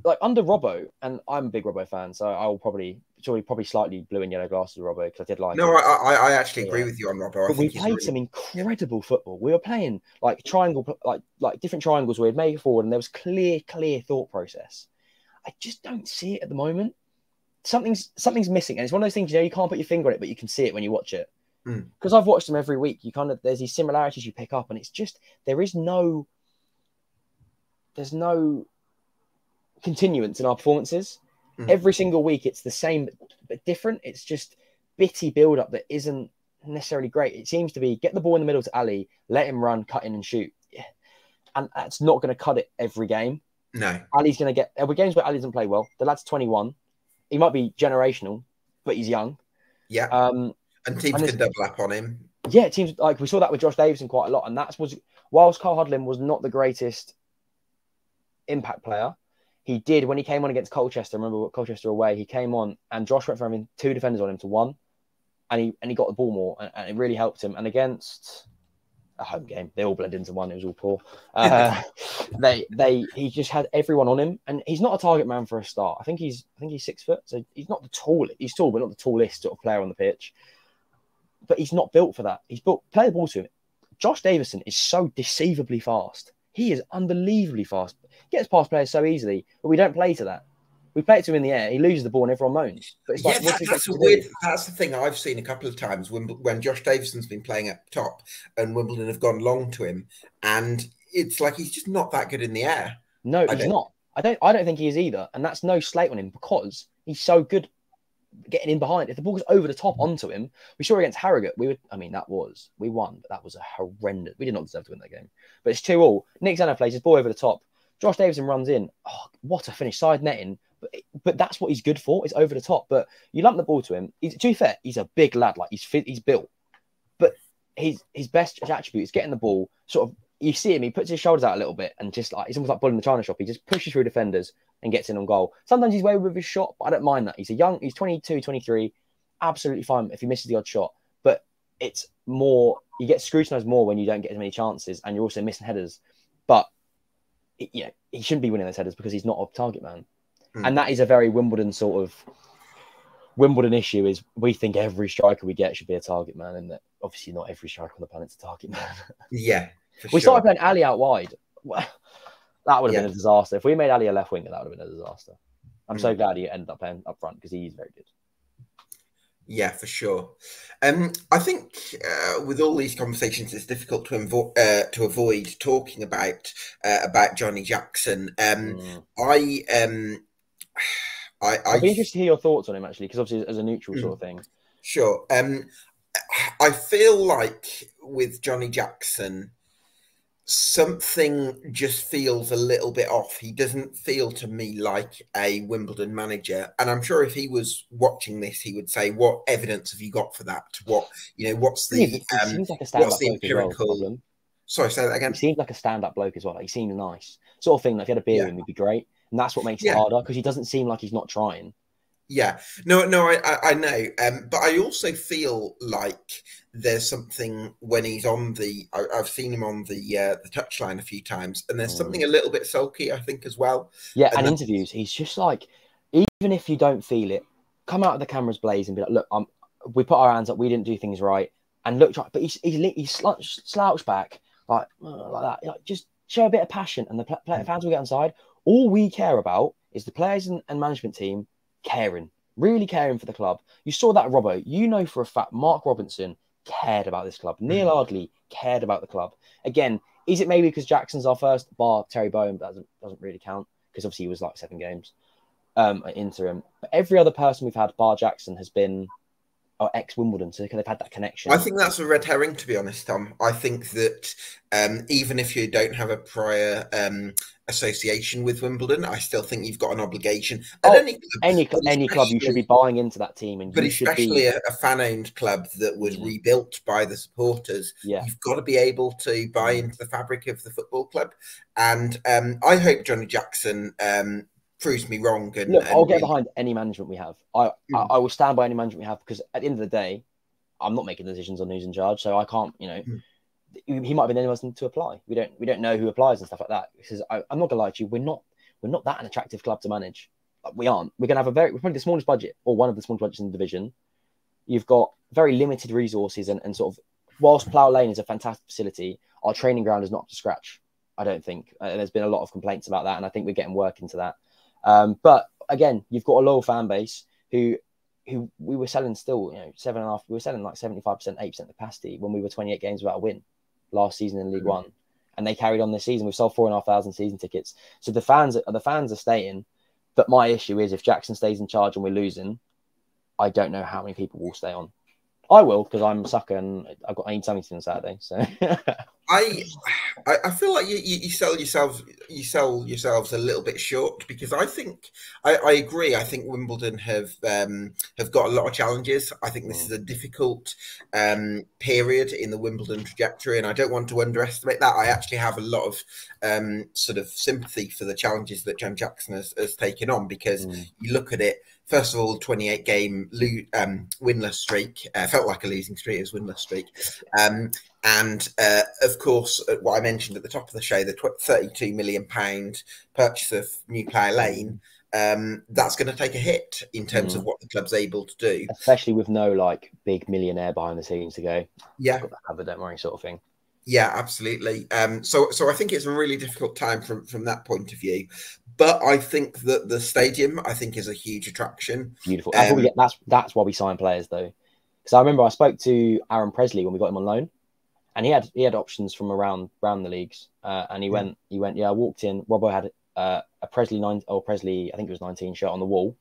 like under Robbo, and I'm a big Robbo fan, so I'll probably, sorry, probably slightly blue and yellow glasses Robbo because I did like. no. I, I, I actually agree Yeah. with you on Robbo. I but we played really- some incredible football. We were playing like triangle, like like different triangles. We had made it forward, and there was clear, clear thought process. I just don't see it at the moment. Something's something's missing, and it's one of those things you know you can't put your finger on it, but you can see it when you watch it. Hmm. Because I've watched them every week. You kind of there's these similarities you pick up, and it's just there is no there's no continuance in our performances. Hmm. Every single week, it's the same but different. It's just bitty build up that isn't necessarily great. It seems to be get the ball in the middle to Ali, let him run, cut in and shoot. Yeah. And that's not going to cut it every game. No. Ali's going to get. There were games where Ali doesn't play well. The lad's 21. He might be generational, but he's young. Yeah. Um, and teams and can double up on him. yeah, it seems like we saw that with Josh Davison quite a lot, and that's was whilst Carl Hudlin was not the greatest impact player, he did when he came on against Colchester. Remember Colchester away? He came on and Josh went from having two defenders on him to one, and he and he got the ball more, and, and it really helped him. And against a home game, they all blend into one. It was all poor. [LAUGHS] Uh, they they he just had everyone on him, and he's not a target man for a start. I think he's I think he's six foot, so he's not the tallest. He's tall, but not the tallest sort of player on the pitch. But he's not built for that. He's built play the ball to him. Josh Davison is so deceivably fast. He is unbelievably fast. Gets past players so easily, but we don't play to that. We play it to him in the air. He loses the ball and everyone moans. But it's yeah, like, that, that's a weird. do? That's the thing I've seen a couple of times when when Josh Davison's been playing up top and Wimbledon have gone long to him, and it's like he's just not that good in the air. No, I he's don't- not. I don't. I don't think he is either, and that's no slate on him because he's so good getting in behind. If the ball goes over the top onto him, we saw against Harrogate. We would. I mean, that was we won, but that was a horrendous. We did not deserve to win that game. But it's two all. Nik Tzanev plays his ball over the top. Josh Davison runs in. Oh, what a finish! Side netting. But, but that's what he's good for. It's over the top. But you lump the ball to him. He's, to be fair, he's a big lad. Like he's he's built. But his his best attribute is getting the ball. Sort of, you see him. He puts his shoulders out a little bit and just like he's almost like bull in the china shop. He just pushes through defenders and gets in on goal. Sometimes he's way with his shot, but I don't mind that. He's a young. He's 22, 23. Absolutely fine if he misses the odd shot. But it's more. You get scrutinized more when you don't get as many chances, and you're also missing headers. But yeah, he shouldn't be winning those headers because he's not a target man. Hmm. And that is a very Wimbledon sort of Wimbledon issue. Is we think every striker we get should be a target man, and that obviously not every striker on the planet's a target man. [LAUGHS] Yeah, we sure. started playing Ali out wide. Well, [LAUGHS] That would have been a disaster. If we made Ali a left winger, that would have been a disaster. I'm so Mm. glad he ended up playing up front because he's very good. Yeah, for sure. Um, I think uh, with all these conversations, it's difficult to invo- uh, to avoid talking about uh, about Johnnie Jackson. Um, Mm. I um, I, I I'd be interested to hear your thoughts on him actually, because obviously as a neutral Mm. sort of thing. Sure. Um, I feel like with Johnnie Jackson, something just feels a little bit off. He doesn't feel to me like a Wimbledon manager, and I'm sure if he was watching this, he would say, "What evidence have you got for that? What you know? What's the he um, seems like a what's the as well. sorry, say that He again." seems like a stand-up bloke as well. Like, he seemed nice, sort of thing. Like if you had a beer Yeah. him, he'd be great, and that's what makes Yeah. it harder because he doesn't seem like he's not trying. Yeah, no, no, I, I, I know, um, but I also feel like there's something when he's on the. I, I've seen him on the uh, the touchline a few times, and there's Mm. something a little bit sulky, I think, as well. Yeah, And and interviews, he's just like, even if you don't feel it, come out of the cameras blaze and be like, look, um, we put our hands up, we didn't do things right, and look, but he's he's, he's slouch, slouched back like like that. Like, just show a bit of passion, and the pla- fans will get inside. All we care about is the players and, and management team caring, really caring for the club. You saw that, Robbo. You know for a fact, Mark Robinson cared about this club. Neal Ardley cared about the club. Again, is it maybe because Jackson's our first bar? Terry Bowen but doesn't doesn't really count because obviously he was like seven games um at interim. But every other person we've had, bar Jackson, has been oh, ex Wimbledon, so they've had that connection. I think that's a red herring, to be honest, Tom. I think that um, even if you don't have a prior um, association with Wimbledon, I still think you've got an obligation. Oh, any club, any any club you should be buying into that team, and But you should especially be a, a fan-owned club that was Mm. rebuilt by the supporters, yeah. you've got to be able to buy Mm. into the fabric of the football club. And um, I hope Johnnie Jackson um, proves me wrong. And, Look, I'll get behind any management we have. I, I Mm. I will stand by any management we have because at the end of the day, I'm not making decisions on who's in charge, so I can't. You know, Mm. he might have been anyone to apply. We don't we don't know who applies and stuff like that. Because I, I'm not gonna lie to you, we're not we're not that an attractive club to manage. Like, We aren't. We're gonna have a very we're probably the smallest budget or one of the smallest budgets in the division. You've got very limited resources and, and sort of whilst Plough Lane is a fantastic facility, our training ground is not up to scratch. I don't think. Uh, there's been a lot of complaints about that, and I think we're getting work into that. Um, but again, you've got a loyal fan base who who we were selling still, you know, seven and a half. We were selling like seventy five percent, eight percent capacity when we were twenty eight games without a win last season in League Mhm. One, and they carried on this season. We've sold four and a half thousand season tickets. So the fans, the fans are staying. But my issue is if Jackson stays in charge and we're losing, I don't know how many people will stay on. I will because I'm a sucker and I've got I need something to do on Saturday. So [LAUGHS] I, I feel like you, you, sell yourselves you sell yourselves a little bit short because I think I, I agree. I think Wimbledon have um, have got a lot of challenges. I think this is a difficult um, period in the Wimbledon trajectory, and I don't want to underestimate that. I actually have a lot of um, sort of sympathy for the challenges that Jen Jackson has, has taken on because mm. you look at it first of all, 28 game um, winless streak. Uh, felt like a losing streak, it was winless streak. Um, and uh, of course, uh, what I mentioned at the top of the show, the tw- 32 million pound purchase of New Plough Lane. Um, that's going to take a hit in terms mm. of what the club's able to do, especially with no like big millionaire behind the scenes to go. Yeah, got that covered, don't worry, sort of thing. Yeah, absolutely. Um, so, so I think it's a really difficult time from from that point of view. But I think that the stadium, I think, is a huge attraction. Beautiful. Um, get, that's that's why we sign players though, because I remember I spoke to Aaron Pressley when we got him on loan, and he had he had options from around around the leagues, uh, and he yeah. went he went yeah I walked in. Robbo had uh, a Pressley nine or Pressley I think it was nineteen shirt on the wall,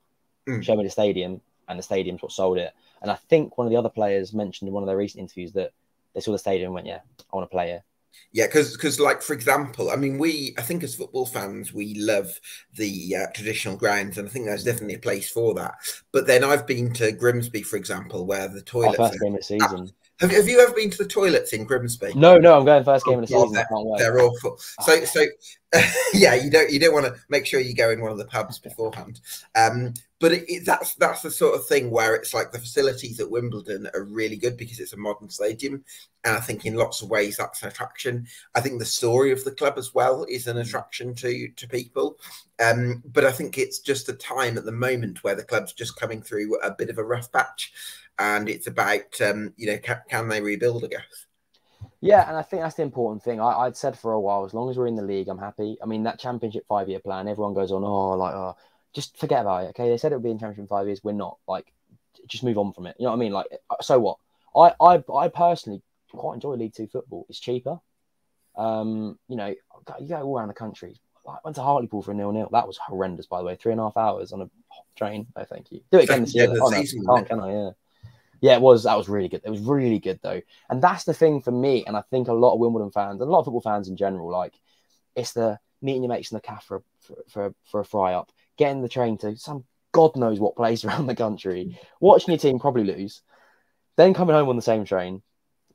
mm. showed me the stadium, and the stadium's what sold it. And I think one of the other players mentioned in one of their recent interviews that they saw the stadium and went, yeah, I want to play here. Yeah, because because like for example, I mean, we I think as football fans we love the uh, traditional grounds, and I think there's definitely a place for that. But then I've been to Grimsby, for example, where the toilets. Our first game of season. Have, have you ever been to the toilets in Grimsby? No, no, I'm going first game of the oh, season. They're, they're awful. So, ah. so [LAUGHS] yeah, you don't you don't want to make sure you go in one of the pubs beforehand. Um, but it, it, that's that's the sort of thing where it's like the facilities at Wimbledon are really good because it's a modern stadium, and I think in lots of ways that's an attraction. I think the story of the club as well is an mm. attraction to to people. Um, but I think it's just a time at the moment where the club's just coming through a bit of a rough patch and it's about um, you know can, can, they rebuild? I guess. Yeah, and I think that's the important thing. I, would said for a while, as long as we're in the league, I'm happy. I mean, that championship five year plan, everyone goes on, oh, like, oh, just forget about it. Okay, they said it would be in championship five years. We're not. Like, just move on from it. You know what I mean? Like, uh, so what? I, I, I personally quite enjoy League Two football. It's cheaper. Um, you know, you go all around the country. I went to Hartlepool for a nil nil. That was horrendous, by the way. Three and a half hours on a train. No, thank you. Do it again [LAUGHS] this year. Yeah, oh, no, can't, can I? Yeah. Yeah, it was. That was really good. It was really good though, and that's the thing for me. And I think a lot of Wimbledon fans and a lot of football fans in general, like it's the meeting your mates in the cafe for for for, for a fry up, getting the train to some God knows what place [LAUGHS] around the country, watching your team probably lose, then coming home on the same train,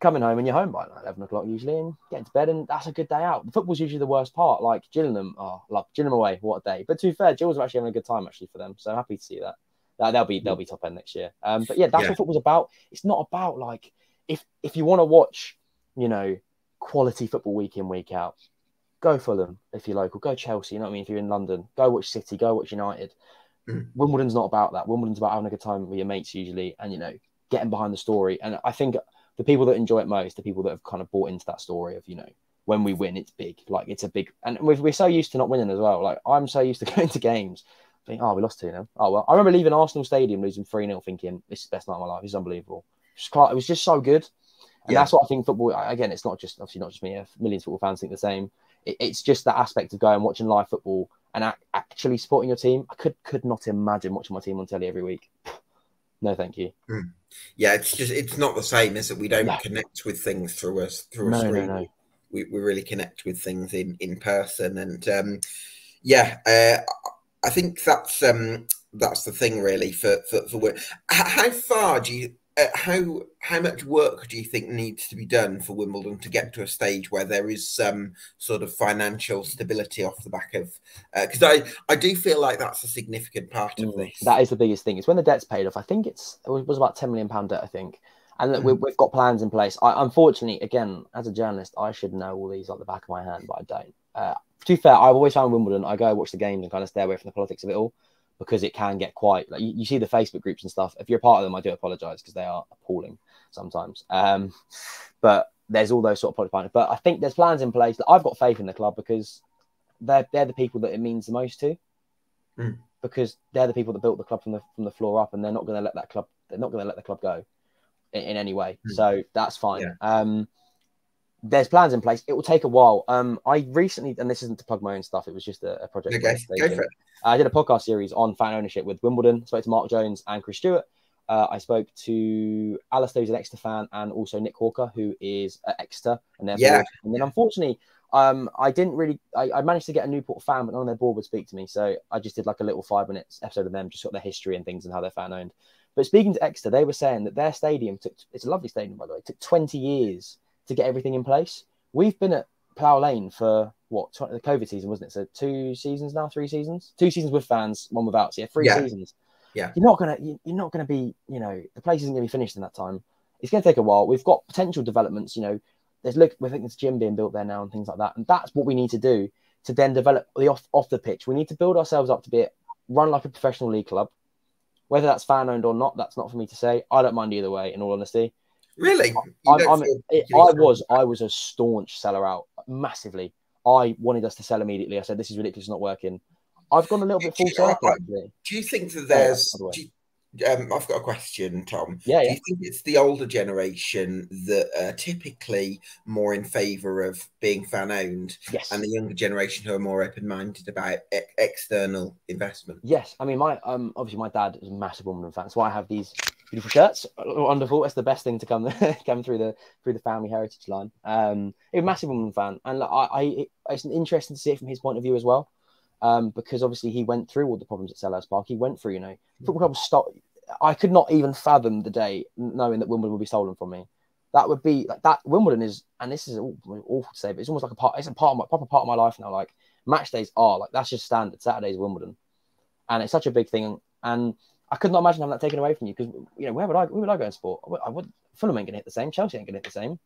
coming home and you're home by like 11 o'clock usually and getting to bed and that's a good day out. The football's usually the worst part. Like Gillingham, oh, love Gillingham away, what a day. But to be fair, Gills are actually having a good time actually for them. So happy to see that they'll be they'll be top end next year. Um, but yeah, that's yeah. what football's about. It's not about like if if you want to watch, you know, quality football week in week out, go Fulham if you're local. Go Chelsea. You know what I mean? If you're in London, go watch City. Go watch United. Mm. Wimbledon's not about that. Wimbledon's about having a good time with your mates usually, and you know, getting behind the story. And I think the people that enjoy it most, the people that have kind of bought into that story of you know when we win, it's big. Like it's a big, and we're so used to not winning as well. Like I'm so used to [LAUGHS] going to games think, oh, we lost 2 0. Oh, well. I remember leaving Arsenal Stadium losing 3 0, thinking, this is the best night of my life. It's unbelievable. It was just so good. And yeah. that's what I think football, again, it's not just, obviously, not just me. Millions of football fans think the same. It, it's just that aspect of going, watching live football and a- actually supporting your team. I could could not imagine watching my team on telly every week. [SIGHS] No, thank you. Mm. Yeah, it's just, it's not the same, is it? We don't connect with things through us, through no, a screen. No, no. We, we really connect with things in, in person. And um, yeah, uh, I think that's um, that's the thing really for for, for work. How far do you? Uh, how how much work do you think needs to be done for Wimbledon to get to a stage where there is some sort of financial stability off the back of? Because uh, I I do feel like that's a significant part of mm, this. That is the biggest thing. It's when the debt's paid off. I think it's it was about ten million pound debt. I think. And mm. we, we've got plans in place. I, unfortunately, again, as a journalist, I should know all these like the back of my hand, but I don't. Uh, to be fair, I've always found Wimbledon. I go watch the games and kind of stay away from the politics of it all because it can get quite like you, you see the Facebook groups and stuff. If you're a part of them, I do apologize because they are appalling sometimes. Um, but there's all those sort of politics. But I think there's plans in place that I've got faith in the club because they're they're the people that it means the most to. Mm. Because they're the people that built the club from the from the floor up, and they're not going to let that club. They're not going to let the club go in, in any way. Mm. So that's fine. Yeah. Um, there's plans in place. It will take a while. Um, I recently, and this isn't to plug my own stuff. It was just a, a project. Okay, go for it. I did a podcast series on fan ownership with Wimbledon. Spoke to Mark Jones and Chris Stewart. Uh, I spoke to Alistair, who's an Exeter fan, and also Nick Hawker, who is at Exeter. And, yeah. and then unfortunately, um, I didn't really. I, I, managed to get a Newport fan, but none of their board would speak to me. So I just did like a little five minutes episode of them, just sort of their history and things and how they're fan owned. But speaking to Exeter, they were saying that their stadium took. It's a lovely stadium, by the way. It took 20 years to get everything in place. We've been at Plough Lane for what the COVID season wasn't it? So two seasons now, three seasons, two seasons with fans, one without. So yeah, three yeah. seasons. Yeah, you're not gonna you're not gonna be you know the place isn't gonna be finished in that time. It's gonna take a while. We've got potential developments. You know, there's look, we think there's gym being built there now and things like that. And that's what we need to do to then develop the off, off the pitch. We need to build ourselves up to be run like a professional league club. Whether that's fan owned or not, that's not for me to say. I don't mind either way. In all honesty, really, I'm, I'm, I was I was a staunch seller out massively. I wanted us to sell immediately. I said this is ridiculous, It's not working. I've gone a little bit full circle. Do you think that there's? Yeah, um, I've got a question, Tom. Yeah, Do yeah. you think it's the older generation that are typically more in favour of being fan owned, yes, and the younger generation who are more open minded about e- external investment? Yes, I mean, my um, obviously my dad is a massive Wimbledon fan, so I have these beautiful shirts. Wonderful. It's the best thing to come [LAUGHS] come through the through the family heritage line. Um, he's a massive Wimbledon fan, and like, I, I, it's interesting to see it from his point of view as well um, because obviously he went through all the problems at Selhurst Park. He went through, you know, football club stop. I could not even fathom the day knowing that Wimbledon would be stolen from me. That would be like that. Wimbledon is, and this is awful to say, but it's almost like a part. It's a part of my proper part of my life now. Like match days are like that's just standard. Saturdays Wimbledon, and it's such a big thing. And I could not imagine having that taken away from you because you know where would I where would I go in sport? I would, I would Fulham ain't gonna hit the same. Chelsea ain't gonna hit the same.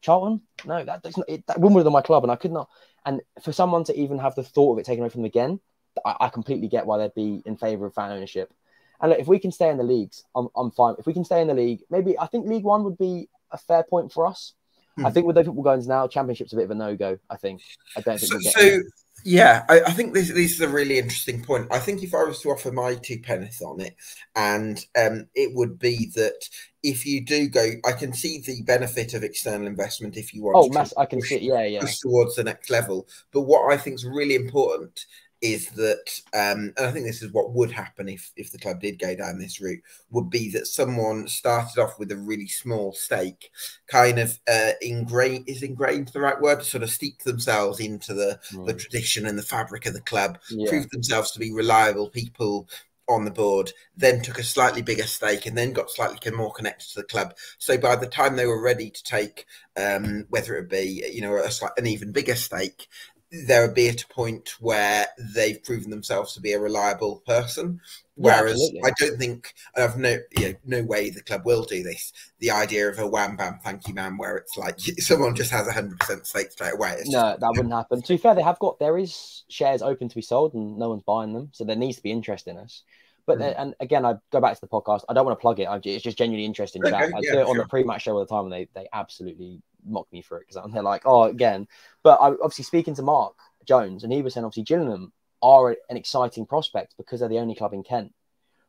Charlton, no, that, that's not, it, that Wimbledon my club, and I could not. And for someone to even have the thought of it taken away from them again, I, I completely get why they'd be in favour of fan ownership. And look, if we can stay in the leagues, I'm, I'm fine. If we can stay in the league, maybe I think League One would be a fair point for us. Hmm. I think with the football goings now, Championship's a bit of a no go. I think. I don't think. So, we'll so yeah, I, I, think this, this is a really interesting point. I think if I was to offer my two pence on it, and um, it would be that if you do go, I can see the benefit of external investment if you want. Oh, mass, I can see. Yeah, yeah. Towards the next level, but what I think is really important is that, um, and I think this is what would happen if if the club did go down this route, would be that someone started off with a really small stake, kind of uh, ingrained is ingrained the right word, sort of steep themselves into the mm. the tradition and the fabric of the club, yeah. prove themselves to be reliable people on the board, then took a slightly bigger stake, and then got slightly more connected to the club. So by the time they were ready to take, um, whether it be you know a, an even bigger stake, there would be at a point where they've proven themselves to be a reliable person. Whereas yeah, I don't think I've no you know, no way the club will do this. The idea of a wham bam thank you man, where it's like [LAUGHS] someone just has a hundred percent stake straight away. It's no, just, that wouldn't happen. To be fair, they have got there is shares open to be sold and no one's buying them, so there needs to be interest in us. But mm. and again, I go back to the podcast. I don't want to plug it. it's just genuinely interesting okay, chat. I yeah, do it on sure. the pre-match show all the time, and they they absolutely mock me for it because I'm they're like, oh, again. But I obviously speaking to Mark Jones, and he was saying obviously Gillingham are an exciting prospect because they're the only club in Kent.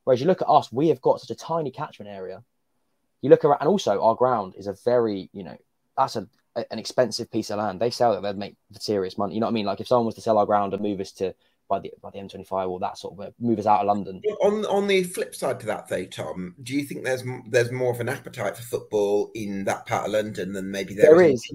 Whereas you look at us, we have got such a tiny catchment area. You look around, and also our ground is a very, you know, that's a, an expensive piece of land. They sell it, they'd make serious money. You know what I mean? Like if someone was to sell our ground and move us to by the by the M25 or that sort of move us out of London. On on the flip side to that, though, Tom, do you think there's there's more of an appetite for football in that part of London than maybe there, there is?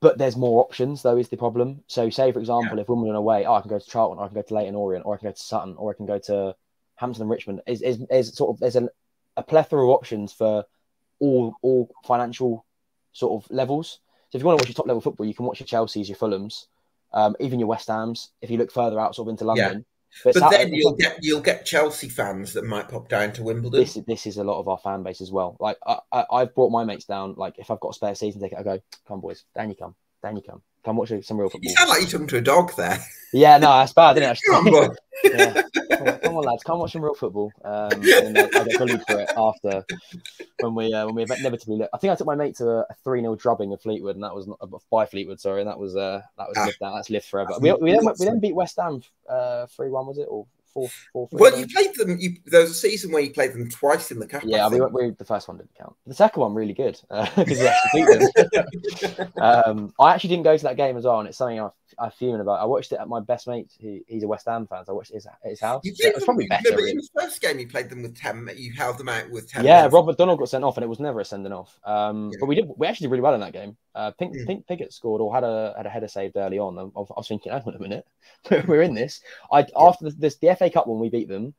But there's more options, though, is the problem. So, say for example, yeah. if Wimbledon away, oh, I can go to Charlton, or I can go to Leyton Orient, or I can go to Sutton, or I can go to Hampton and Richmond. Is is, is sort of there's an, a plethora of options for all all financial sort of levels. So, if you want to watch your top level football, you can watch your Chelseas, your Fulhams, um, even your West Hams, if you look further out, sort of into London. Yeah. But, but then you'll get you'll get Chelsea fans that might pop down to Wimbledon. This this is a lot of our fan base as well. Like I, I have brought my mates down. Like if I've got a spare season ticket, I go, come boys, down you come, down you come. Come watch some real football. You sound like you're talking to a dog there. Yeah, no, that's bad, didn't it? [LAUGHS] come, on, yeah. come, on, come on, lads, come watch some real football. Um, and I, I get bullied for it after when we uh, when we inevitably. Look. I think I took my mate to a, three 0 drubbing of Fleetwood, and that was not, uh, by Fleetwood. Sorry, and that was uh, that was ah, lived That's lived forever. We, we, then, we then beat West Ham uh, three uh, one, was it or four, four, well, you played them. You, there was a season where you played them twice in the cup. Yeah, we, we, the first one didn't count. The second one really good because uh, [LAUGHS] we actually beat them. [LAUGHS] um, I actually didn't go to that game as well, and it's something I I fuming about. I watched it at my best mate. He, he's a West Ham fan. So I watched his his house. You So it played was them, probably better. remember in the first game you played them with ten. You held them out with ten. Yeah, men. Rod McDonald got sent off, and it was never a sending off. Um, Yeah. but we did. We actually did really well in that game. Uh, Pink, Mm. Pink Pigott scored or had a had a header saved early on. I was, I was thinking, hang on a minute, [LAUGHS] we're in this. I after this the FA Cup when we beat them,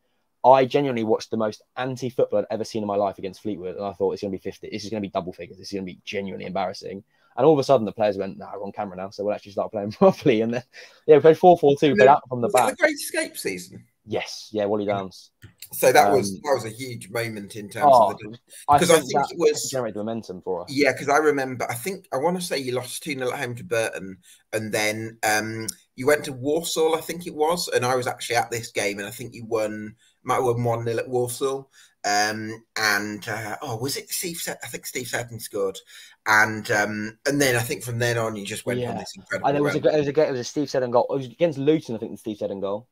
I genuinely watched the most anti-football I'd ever seen in my life against Fleetwood, and I thought it's going to be fifty. This is going to be double figures. This is going to be genuinely embarrassing. And all of a sudden, the players went, "Nah, we're on camera now, so we'll actually start playing [LAUGHS] properly." And then, yeah, we played four-four-two, played out from the Was back. the Great Escape season? Yes, yeah, Wally Downes. So that was Um, that was a huge moment in terms Oh, of the I because I think think that it was generated momentum for us. yeah because I remember I think I want to say you lost two 0 at home to Burton and then um you went to Walsall I think it was and I was actually at this game and I think you won might have won one 0 at Walsall um and uh, oh was it Steve Se- I think Steve Seddon scored and um and then I think from then on you just went on Yeah. this incredible And there was a was a, it was a Steve Seddon goal. It was against Luton, I think. The Steve Seddon goal.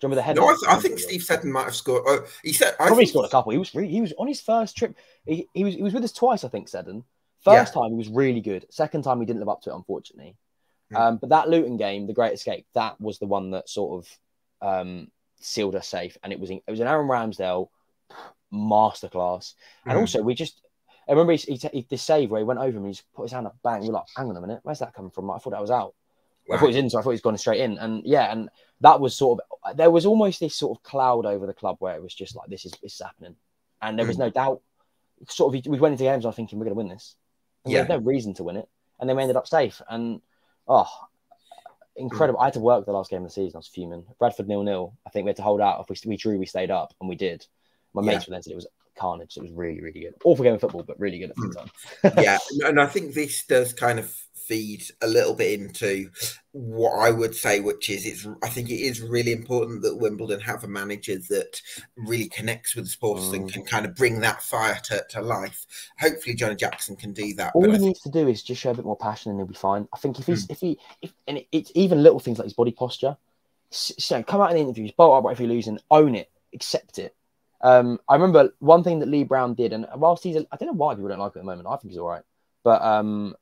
Do you remember the header? no I, th- I think Steve Seddon might have scored oh he said I probably think- scored a couple. He was really, he was on his first trip. He, he was he was with us twice, I think. Seddon. First time he was really good. Second time he didn't live up to it, unfortunately. Hmm. Um, but that Luton game, the Great Escape, that was the one that sort of um, sealed us safe. And it was in, it was an Aaron Ramsdale masterclass. And Mm. also we just. I remember he, he, he this save where he went over him and he just put his hand up, bang. We're like, hang on a minute, where's that coming from? I thought that was out. I Wow. thought he was in, so I thought he was gone straight in. And yeah, and that was sort of there was almost this sort of cloud over the club where it was just like this is this is happening, and there was no doubt. Sort of, we went into games. I was thinking we're going to win this. And Yeah. We had no reason to win it, and then we ended up safe. And oh, incredible! I had to work the last game of the season. I was fuming. Bradford nil nil. I think we had to hold out. If we, we drew, we stayed up, and we did. My Yeah. mates were then said it was carnage. It was really, really good. Awful game of football, but really good at the same hmm. time. [LAUGHS] yeah, and I think this does kind of feed a little bit into what I would say, which is it's. I think it is really important that Wimbledon have a manager that really connects with the sports and Mm. can kind of bring that fire to, to life. Hopefully, Johnnie Jackson can do that. All he think- needs to do is just show a bit more passion, and he'll be fine. I think if he's if he if and it, it's even little things like his body posture. So come out in the interviews, bolt upright if you're losing, own it, accept it. Um, I remember one thing that Lee Brown did, and whilst he's, a, I don't know why people don't like him at the moment. I think he's all right, but um,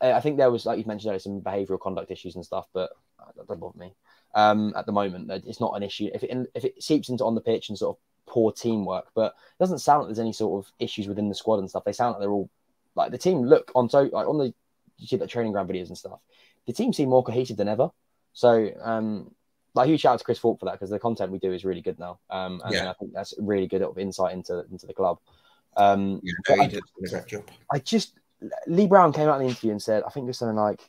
I think there was like you mentioned earlier some behavioural conduct issues and stuff, but that doesn't bother me. Um, at the moment, it's not an issue. If it if it seeps into on the pitch and sort of poor teamwork, but it doesn't sound like there's any sort of issues within the squad and stuff. They sound like they're all like the team look on so like on the you see the training ground videos and stuff. The team seem more cohesive than ever. So um, like huge shout out to Chris Falk for that because the content we do is really good now. Um, and Yeah. I think that's really good insight into into the club. Um, Yeah, no, I- he a great job. I just Lee Brown came out in the interview and said, I think it's something like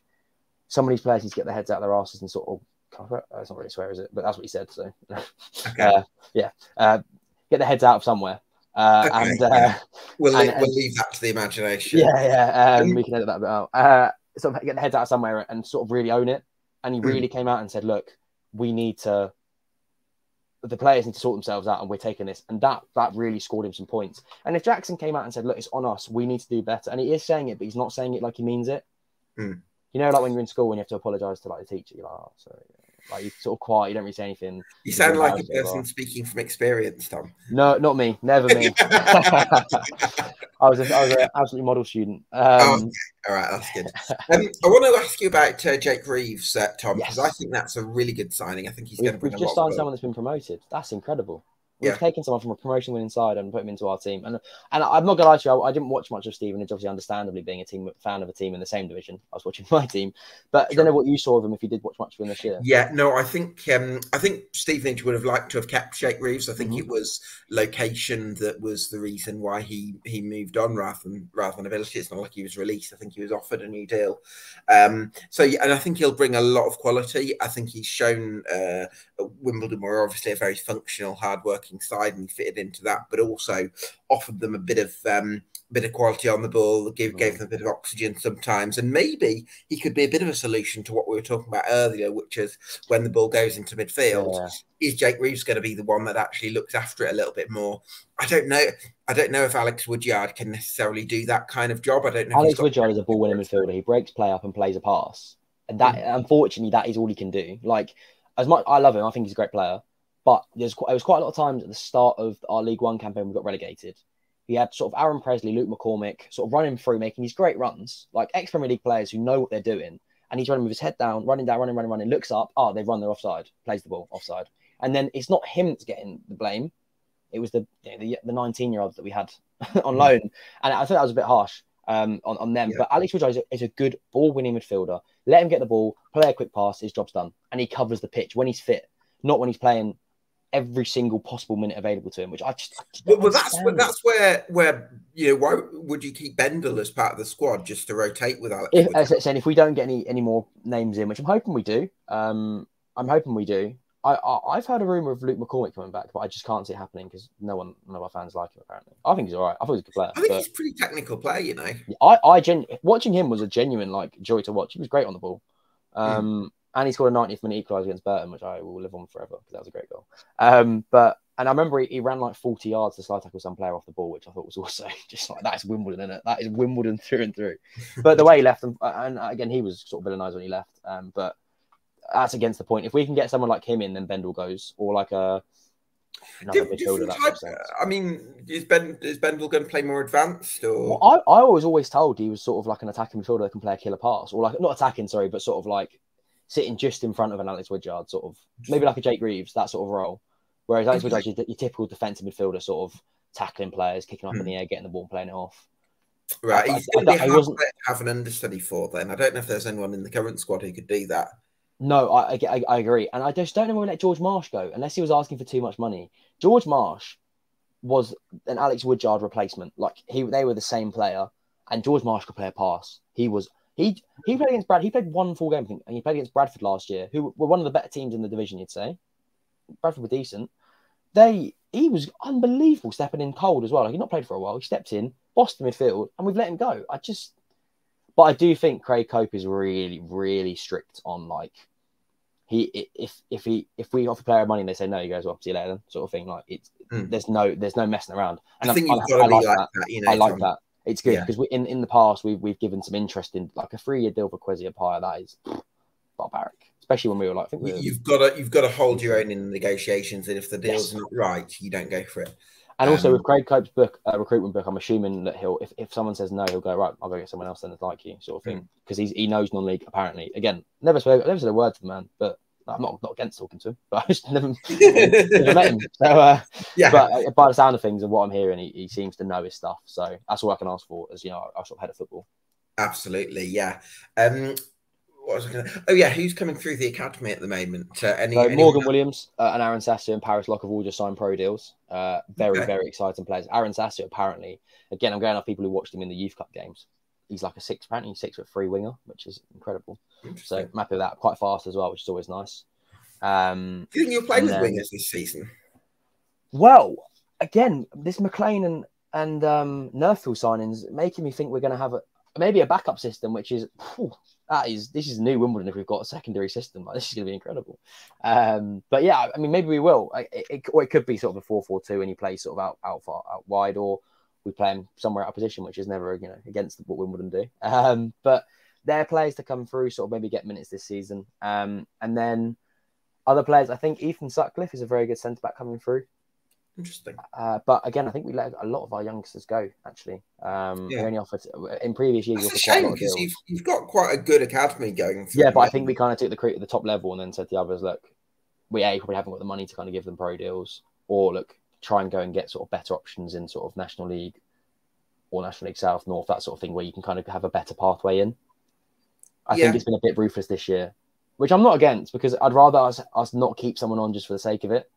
some of these players need to get their heads out of their asses and sort of cover it. That's not really swear, is it? But that's what he said. So Okay, uh, yeah, uh, get their heads out of somewhere. Uh, Okay, and uh, yeah. we'll, and- leave, we'll leave that to the imagination. yeah, yeah, um, Um, we can edit that bit out. Uh, sort of get their heads out somewhere and sort of really own it. And he Mm. really came out and said, "Look, we need to. The players need to sort themselves out, and we're taking this." And that that really scored him some points. And if Jackson came out and said, "Look, it's on us. We need to do better," and he is saying it, but he's not saying it like he means it. Mm. You know, like when you're in school when you have to apologize to like the teacher, you're like, "Oh, sorry." Like you're sort of quiet, you don't really say anything. You sound like a person speaking from experience, Tom. No, not me. Never me. [LAUGHS] [LAUGHS] I was a, I was an absolutely model student. Um, All right, that's good. [LAUGHS] Um, I want to ask you about uh, Jake Reeves, uh, Tom, because I think that's a really good signing. I think he's going to We've, bring we've just signed someone that's been promoted. That's incredible. We've Yeah. taken someone from a promotion winning side and put him into our team. And and I'm not gonna lie to you, I, I didn't watch much of Stevenage, obviously, understandably being a team fan of a team in the same division. I was watching [LAUGHS] my team, but I don't know what you saw of him if you did watch much of him this year. Yeah, no, I think um, I think Stevenage would have liked to have kept Jake Reeves. I think Mhm. it was location that was the reason why he he moved on rather than rather than ability. It's not like he was released. I think he was offered a new deal. Um, so yeah, and I think he'll bring a lot of quality. I think he's shown uh, at Wimbledon were obviously a very functional, hard-working side, and he fitted into that, but also offered them a bit of um, bit of quality on the ball, gave gave them a bit of oxygen sometimes, and maybe he could be a bit of a solution to what we were talking about earlier, which is when the ball goes into midfield, Yeah. is Jake Reeves going to be the one that actually looks after it a little bit more? I don't know. I don't know if Alex Woodyard can necessarily do that kind of job. I don't know. Alex Woodyard is a ball winning midfielder. He breaks play up and plays a pass. And that unfortunately that is all he can do. Like as much I love him, I think he's a great player. But there's quite, there was quite a lot of times at the start of our League One campaign we got relegated. He had sort of Aaron Pressley, Luke McCormick, sort of running through, making these great runs, like ex Premier League players who know what they're doing. and he's running with his head down, running down, running, running, running, looks up, oh, they've run their offside, plays the ball offside. And then it's not him that's getting the blame. It was the you know, the 19 year olds that we had [LAUGHS] on mm. loan. And I thought that was a bit harsh um, on, on them. Yeah. But Alex Woodyard is, is a, good ball winning midfielder. Let him get the ball, play a quick pass, his job's done. And he covers the pitch when he's fit, not when he's playing every single possible minute available to him, which I just. I just well, well that's where, that's where where you know why would you keep Bendle as part of the squad just to rotate with Alex? If, as I said, if we don't get any any more names in, which I'm hoping we do, um, I'm hoping we do. I, I have heard a rumor of Luke McCormick coming back, but I just can't see it happening because no one, none of our fans like him. Apparently, I think he's all right. I thought he's a good player. I think he's a pretty technical player. You know, I I gen- watching him was a genuine like joy to watch. He was great on the ball. Hmm. Um, mm. And he scored a 90th minute equaliser against Burton, which I will live on forever because that was a great goal. Um, but and I remember he, he, ran like 40 yards to slide tackle some player off the ball, which I thought was also [LAUGHS] just like that's Wimbledon, isn't it? That is Wimbledon through and through. but the way he left, and, and again, he was sort of villainised when he left. Um, but that's against the point. If we can get someone like him in, then Bendle goes, or like a. type, I mean, is Ben is Bendle going to play more advanced? Or well, I, I was always told he was sort of like an attacking midfielder that can play a killer pass, or like not attacking, sorry, but sort of like sitting just in front of an Alex Woodyard, sort of maybe like a Jake Reeves, that sort of role. Whereas Alex Woodyard, your, your typical defensive midfielder, sort of tackling players, kicking up in hmm. the air, getting the ball, playing it off. Right, he's I, I wasn't have an understudy for. Then I don't know if there's anyone in the current squad who could do that. No, I, I, I agree, and I just don't know where we let George Marsh go unless he was asking for too much money. George Marsh was an Alex Woodyard replacement. Like he, they were the same player, and George Marsh could play a pass. He was he he played against Brad. He played one full game, I think, and he played against Bradford last year, who were one of the better teams in the division. You'd say Bradford were decent. They he was unbelievable stepping in cold as well. Like he'd not played for a while. He stepped in, bossed the midfield, and we've let him go. I just but I do think Craig Cope is really, really strict on like he if if he if we offer a player money and they say no, he goes well, see you later, then, sort of thing. Like it's mm. there's no there's no messing around. And I think I, you've got to I, like, like that. that. You know, I like from... that. It's good because yeah. in in the past we've we've given some interest in like a three year deal for Kwesi Appiah. That is barbaric, especially when we were like. We were... you've got to you've got to hold your own in the negotiations, and if the deal's yes. not right, you don't go for it. And um, also with Craig Cope's book, uh, recruitment book, I'm assuming that he'll, if, if someone says no, he'll go right. I'll go get someone else then that's like you, sort of thing, because mm. he knows non-league apparently. Again, never spoke, never said a word to the man, but I'm not not against talking to him, but [LAUGHS] I just never, never met him. So uh, yeah, but uh, by the sound of things and what I'm hearing, he, he seems to know his stuff. So that's all I can ask for, as you know, I sort of head of football. Absolutely, yeah. Um, what was I going to? Oh yeah, who's coming through the academy at the moment? Uh, any, so Morgan Williams uh, and Aaron Sasu and Paris Lock have all just signed pro deals. Uh, very okay. very exciting players. Aaron Sasu apparently, again, I'm going off people who watched him in the youth cup games. He's like a six, apparently six foot three winger, which is incredible. So happy with that. Quite fast as well, which is always nice. Um, Do you think you'll play with then, wingers this season? Well, again, this McLean and and um, Neufville signings making me think we're going to have a maybe a backup system, which is whew, that is this is new Wimbledon if we've got a secondary system. Like this is going to be incredible. Um, but yeah, I mean maybe we will. It, it, or it could be sort of a four-four-two, and you play sort of out out far out wide, or we play him somewhere out of position, which is never you know against what Wimbledon do. [LAUGHS] Um, but their players to come through, sort of maybe get minutes this season, um, and then other players. I think Ethan Sutcliffe is a very good centre back coming through. Interesting. Uh, but again, I think we let a lot of our youngsters go. Actually, um, yeah. we only offered in previous years. That's a shame because you've, you've got quite a good academy going. Yeah, but I think we kind of took the create at the top level and then said to the others, "Look, we a probably haven't got the money to kind of give them pro deals, or look, try and go and get sort of better options in sort of National League or National League South, North, that sort of thing, where you can kind of have a better pathway in." I yeah. think it's been a bit ruthless this year, which I'm not against because I'd rather us, us not keep someone on just for the sake of it.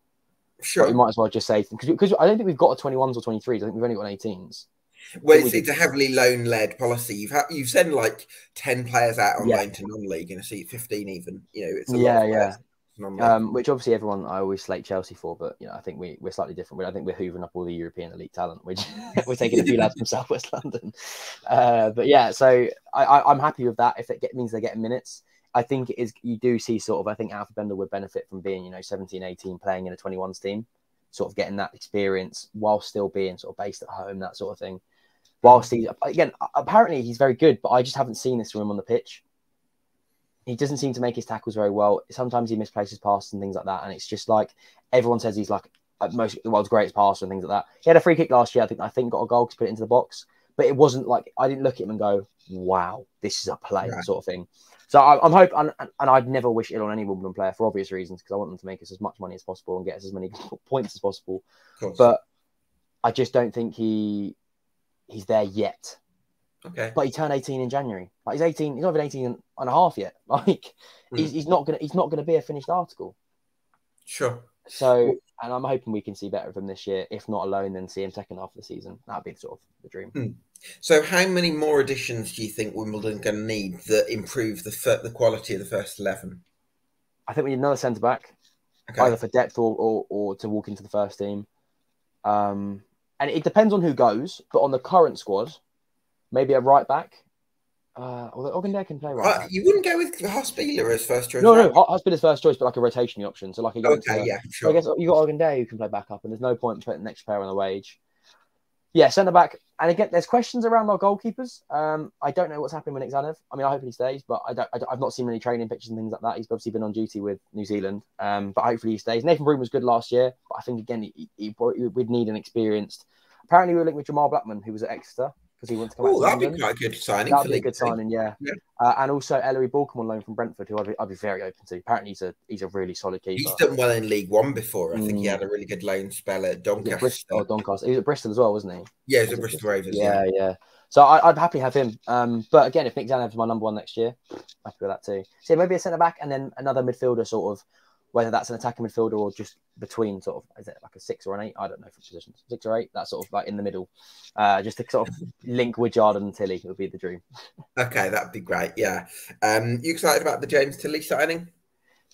Sure. But we might as well just say because I don't think we've got a 21s or 23s. I think we've only got 18s. Well, it's, it's a heavily loan led policy. You've had you've sent like ten players out on yeah. loan to non-league, and I see fifteen even. You know, it's yeah, yeah. Um, which obviously everyone I always slate Chelsea for, but you know I think we we're slightly different. I think we're hoovering up all the European elite talent, which [LAUGHS] we're taking a few lads from [LAUGHS] Southwest London. Uh, but yeah, so I, I, am happy with that. If it get, means they're getting minutes, I think it is. You do see sort of. I think Alfred Bendle would benefit from being you know 17, 18, playing in a 21s team sort of getting that experience while still being sort of based at home, that sort of thing. Whilst he, again, apparently he's very good, but I just haven't seen this from him on the pitch. He doesn't seem to make his tackles very well. Sometimes he misplaces passes and things like that. And it's just like everyone says he's like most the world's greatest passer and things like that. He had a free kick last year. I think I think got a goal to put it into the box. but it wasn't like I didn't look at him and go, "Wow, this is a play," right. sort of thing. So I, am hoping, and, and, I'd never wish ill on any Wimbledon player for obvious reasons because I want them to make us as much money as possible and get us as many [LAUGHS] points as possible. But I just don't think he he's there yet. Okay. But he turned 18 in January. Like he's 18. He's not even 18 and a half yet. [LAUGHS] Like mm. he's, he's not gonna he's not gonna be a finished article. Sure. So, and I'm hoping we can see better of him this year. If not alone, then see him second half of the season. That'd be sort of the dream. Mm. So, how many more additions do you think Wimbledon going to need that improve the the quality of the first eleven? I think we need another centre back, okay. either for depth or, or, or to walk into the first team. Um, and it depends on who goes, but on the current squad, maybe a right back. Uh, although Ogunde can play right. Uh, you wouldn't go with Huss Biler as first choice. No, no, Huss Biler's first choice, but like a rotation option. So like a okay, yeah, sure. So I guess you got Ogunde who can play back up, and there's no point putting the next player on the wage yeah, centre back. And again, there's questions around our goalkeepers. Um, I don't know what's happening with Nik Tzanev. I mean, I hope he stays, but I don't, I have not seen many training pictures and things like that. He's obviously been on duty with New Zealand, um, but hopefully he stays. Nathan Broome was good last year, but I think again, he, he, he, we'd need an experienced. Apparently, we were linked with Jamal Blackman, who was at Exeter because he wants to come oh, that'd be quite a good signing. That'd be a good signing, yeah. yeah. Uh, and also Ellery Balcombe on loan from Brentford, who I'd be, I'd be, very open to. Apparently, he's a he's a really solid keeper. He's done well in League One before. I mm. think he mm. had a really good loan spell at Doncaster. Bristol, oh, Doncaster. He was at Bristol as well, wasn't he? Yeah, he was at Bristol Rovers. Yeah, yeah. yeah. So I, would happily have him. Um, but again, if Nik Tzanev's my number one next year, happy with that too. So maybe a centre back and then another midfielder, sort of whether that's an attacking midfielder or just between sort of is it like a six or an eight? I don't know for positions, six or eight. That's sort of like in the middle, uh, just to sort of [LAUGHS] link Woodyard and Tilley would be the dream. Okay, that'd be great. Yeah, um, you excited about the James Tilley signing?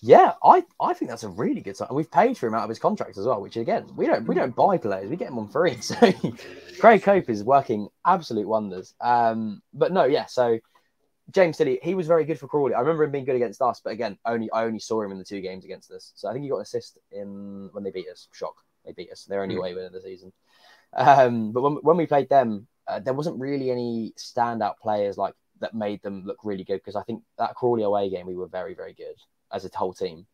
Yeah, I, I think that's a really good sign. We've paid for him out of his contract as well, which again we don't we don't buy players, we get him on free. [LAUGHS] So Craig Cope is working absolute wonders. Um, but no, yeah, so James Tilley, he was very good for Crawley. I remember him being good against us, but again, only I only saw him in the two games against us. So I think he got an assist in when they beat us. Shock, they beat us. They're only mm. way winning the season. Um, but when when we played them, uh, there wasn't really any standout players like that made them look really good because I think that Crawley away game we were very very good as a whole team.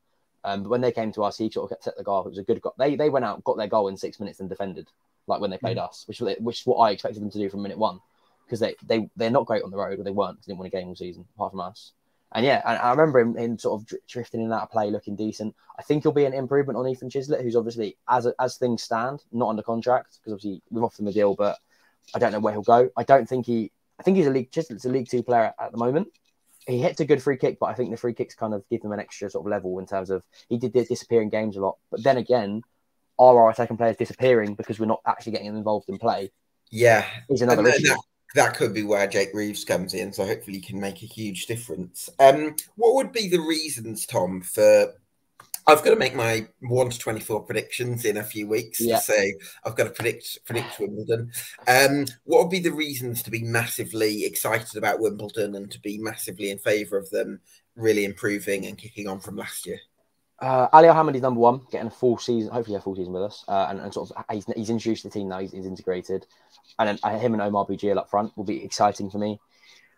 Um, but when they came to us, he sort of set the goal. It was a good goal. They they went out, got their goal in six minutes, and defended like when they played mm. us, which which is what I expected them to do from minute one because they, they, they're not great on the road, or they weren't because they didn't win a game all season, apart from us. And yeah, and I remember him, him sort of drifting in that play, looking decent. I think he'll be an improvement on Ethan Chislett, who's obviously, as as things stand, not under contract because obviously we've offered him a deal, but I don't know where he'll go. I don't think he. I think he's a league Chislett's a League Two player at the moment. He hits a good free kick, but I think the free kicks kind of give him an extra sort of level in terms of he did disappear in games a lot. But then again, are our attacking players disappearing because we're not actually getting them involved in play? Yeah, is another uh, issue. That, that could be where Jake Reeves comes in. So hopefully, he can make a huge difference. Um, what would be the reasons, Tom, for I've got to make my one to twenty four predictions in a few weeks. Yeah. So I've got to predict predict Wimbledon. Um, what would be the reasons to be massively excited about Wimbledon and to be massively in favour of them really improving and kicking on from last year? Uh, Ali Al-Hammadi is number one, getting a full season, hopefully a full season with us, uh, and, and, sort of he's, he's introduced the team now. He's, he's integrated, and then uh, him and Omar Bugiel up front will be exciting for me.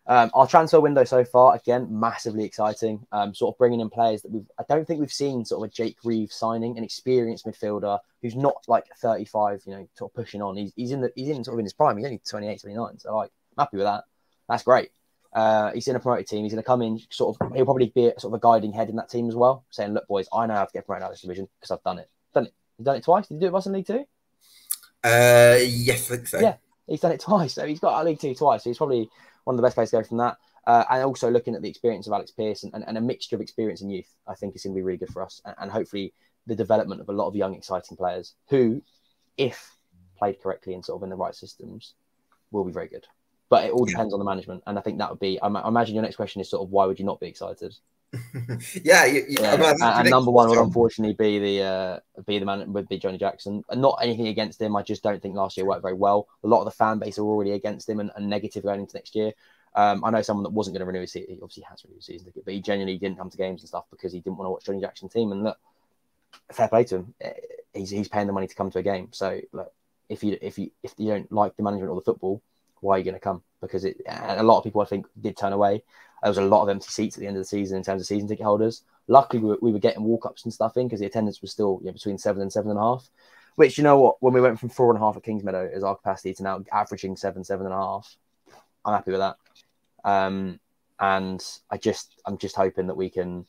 Um, our transfer window so far, again, massively exciting. Um, sort of bringing in players that we've, I don't think we've seen sort of a Jake Reeves signing, an experienced midfielder who's not like 35, you know, sort of pushing on. He's, he's in the, he's in sort of in his prime. He's only 28, 29. So like, I'm happy with that. That's great. Uh, he's in a promoted team. He's going to come in, sort of. He'll probably be a, sort of a guiding head in that team as well, saying, "Look, boys, I know how to get promoted out of this division because I've done it. Done it. He's done it twice. Did you do it us in League Two? Uh, yes, I think so. Yeah, he's done it [LAUGHS] twice. So he's got a League Two twice. So he's probably one of the best players to go from that. Uh, and also looking at the experience of Alex Pearce and, and, and, a mixture of experience and youth, I think is going to be really good for us. And, and hopefully the development of a lot of young, exciting players who, if played correctly and sort of in the right systems, will be very good but it all depends yeah. on the management. And I think that would be. I, imagine your next question is sort of why would you not be excited? [LAUGHS] yeah, you, you, yeah. And, and, number one would unfortunately be the uh, be the man would be Johnnie Jackson. And not anything against him. I just don't think last year worked very well. A lot of the fan base are already against him and, and negative going into next year. Um, I know someone that wasn't going to renew his season. He obviously has renewed his season ticket, but he genuinely didn't come to games and stuff because he didn't want to watch Johnnie Jackson team. And look, fair play to him. Eh, he's, he's paying the money to come to a game. So look, if you if you if you don't like the management or the football, why are you going to come? Because it, a lot of people I think did turn away. There was a lot of empty seats at the end of the season in terms of season ticket holders. Luckily, we were, we were getting walk ups and stuff in because the attendance was still you know, between seven and seven and a half. Which you know what, when we went from four and a half at Kingsmeadow as our capacity to now averaging seven, seven and a half, I'm happy with that. Um, and I just, I'm just hoping that we can,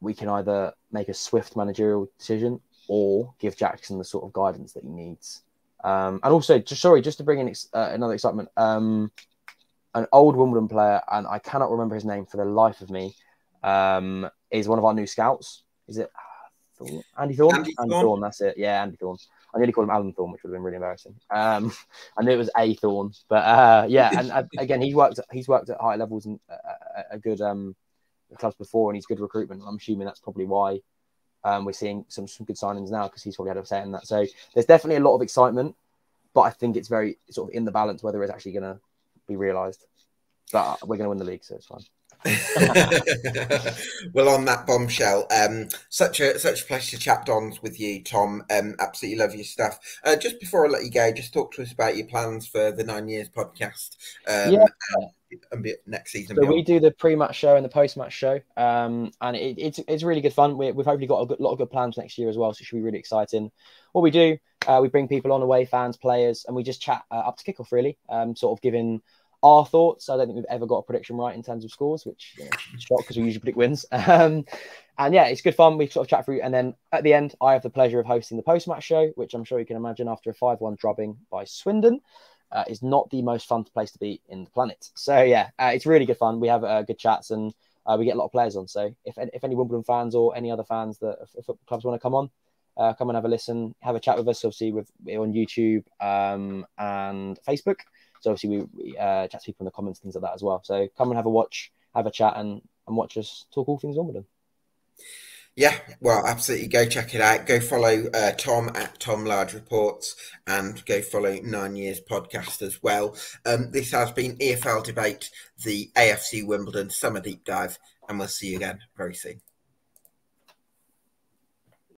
we can either make a swift managerial decision or give Jackson the sort of guidance that he needs. Um, and also, just sorry, just to bring in ex- uh, another excitement, um, an old Wimbledon player, and I cannot remember his name for the life of me, um, is one of our new scouts. Is it Thorn? Andy Thorn? Andy Andy Thorn. Thorn, that's it. Yeah, Andy Thorn. I nearly called him Alan Thorn, which would have been really embarrassing. Um, [LAUGHS] I knew it was A Thorn, but uh, yeah, and uh, [LAUGHS] again, he's worked he's worked at high levels and uh, a good um, clubs before, and he's good recruitment. I'm assuming that's probably why um, we're seeing some some good signings now because he's probably had a say in that. So there's definitely a lot of excitement, but I think it's very sort of in the balance whether it's actually going to be realised. But we're going to win the league, so it's fine. [LAUGHS] well, on that bombshell, um, such a such a pleasure to chat dons with you, Tom. Um, absolutely love your stuff. Uh, just before I let you go, just talk to us about your plans for the Nine Years podcast. Um, Yeah. and, and be, next season. So we do the pre-match show and the post-match show, um, and it, it's it's really good fun. We, we've hopefully got a good, lot of good plans next year as well, so it should be really exciting. What we do, uh, we bring people on, away fans, players, and we just chat uh, up to kickoff. Really, um, sort of giving our thoughts. I don't think we've ever got a prediction right in terms of scores, which you know, shock because we usually predict wins. [LAUGHS] Um, and yeah, it's good fun. We sort of chat through, and then at the end, I have the pleasure of hosting the post-match show, which I'm sure you can imagine after a five-one drubbing by Swindon. Uh, is not the most fun place to be in the planet. So yeah, uh, it's really good fun. We have uh, good chats and uh, we get a lot of players on. So if if any Wimbledon fans or any other fans that football clubs want to come on, uh, come and have a listen, have a chat with us. Obviously, with we're on YouTube um, and Facebook. So obviously we, we uh, chat to people in the comments, things like that as well. So come and have a watch, have a chat, and and watch us talk all things Wimbledon. Yeah, well, absolutely. Go check it out. Go follow uh, Tom at Tom Large Reports and go follow Nine Years Podcast as well. Um, this has been EFL Debate, the AFC Wimbledon Summer Deep Dive, and we'll see you again very soon.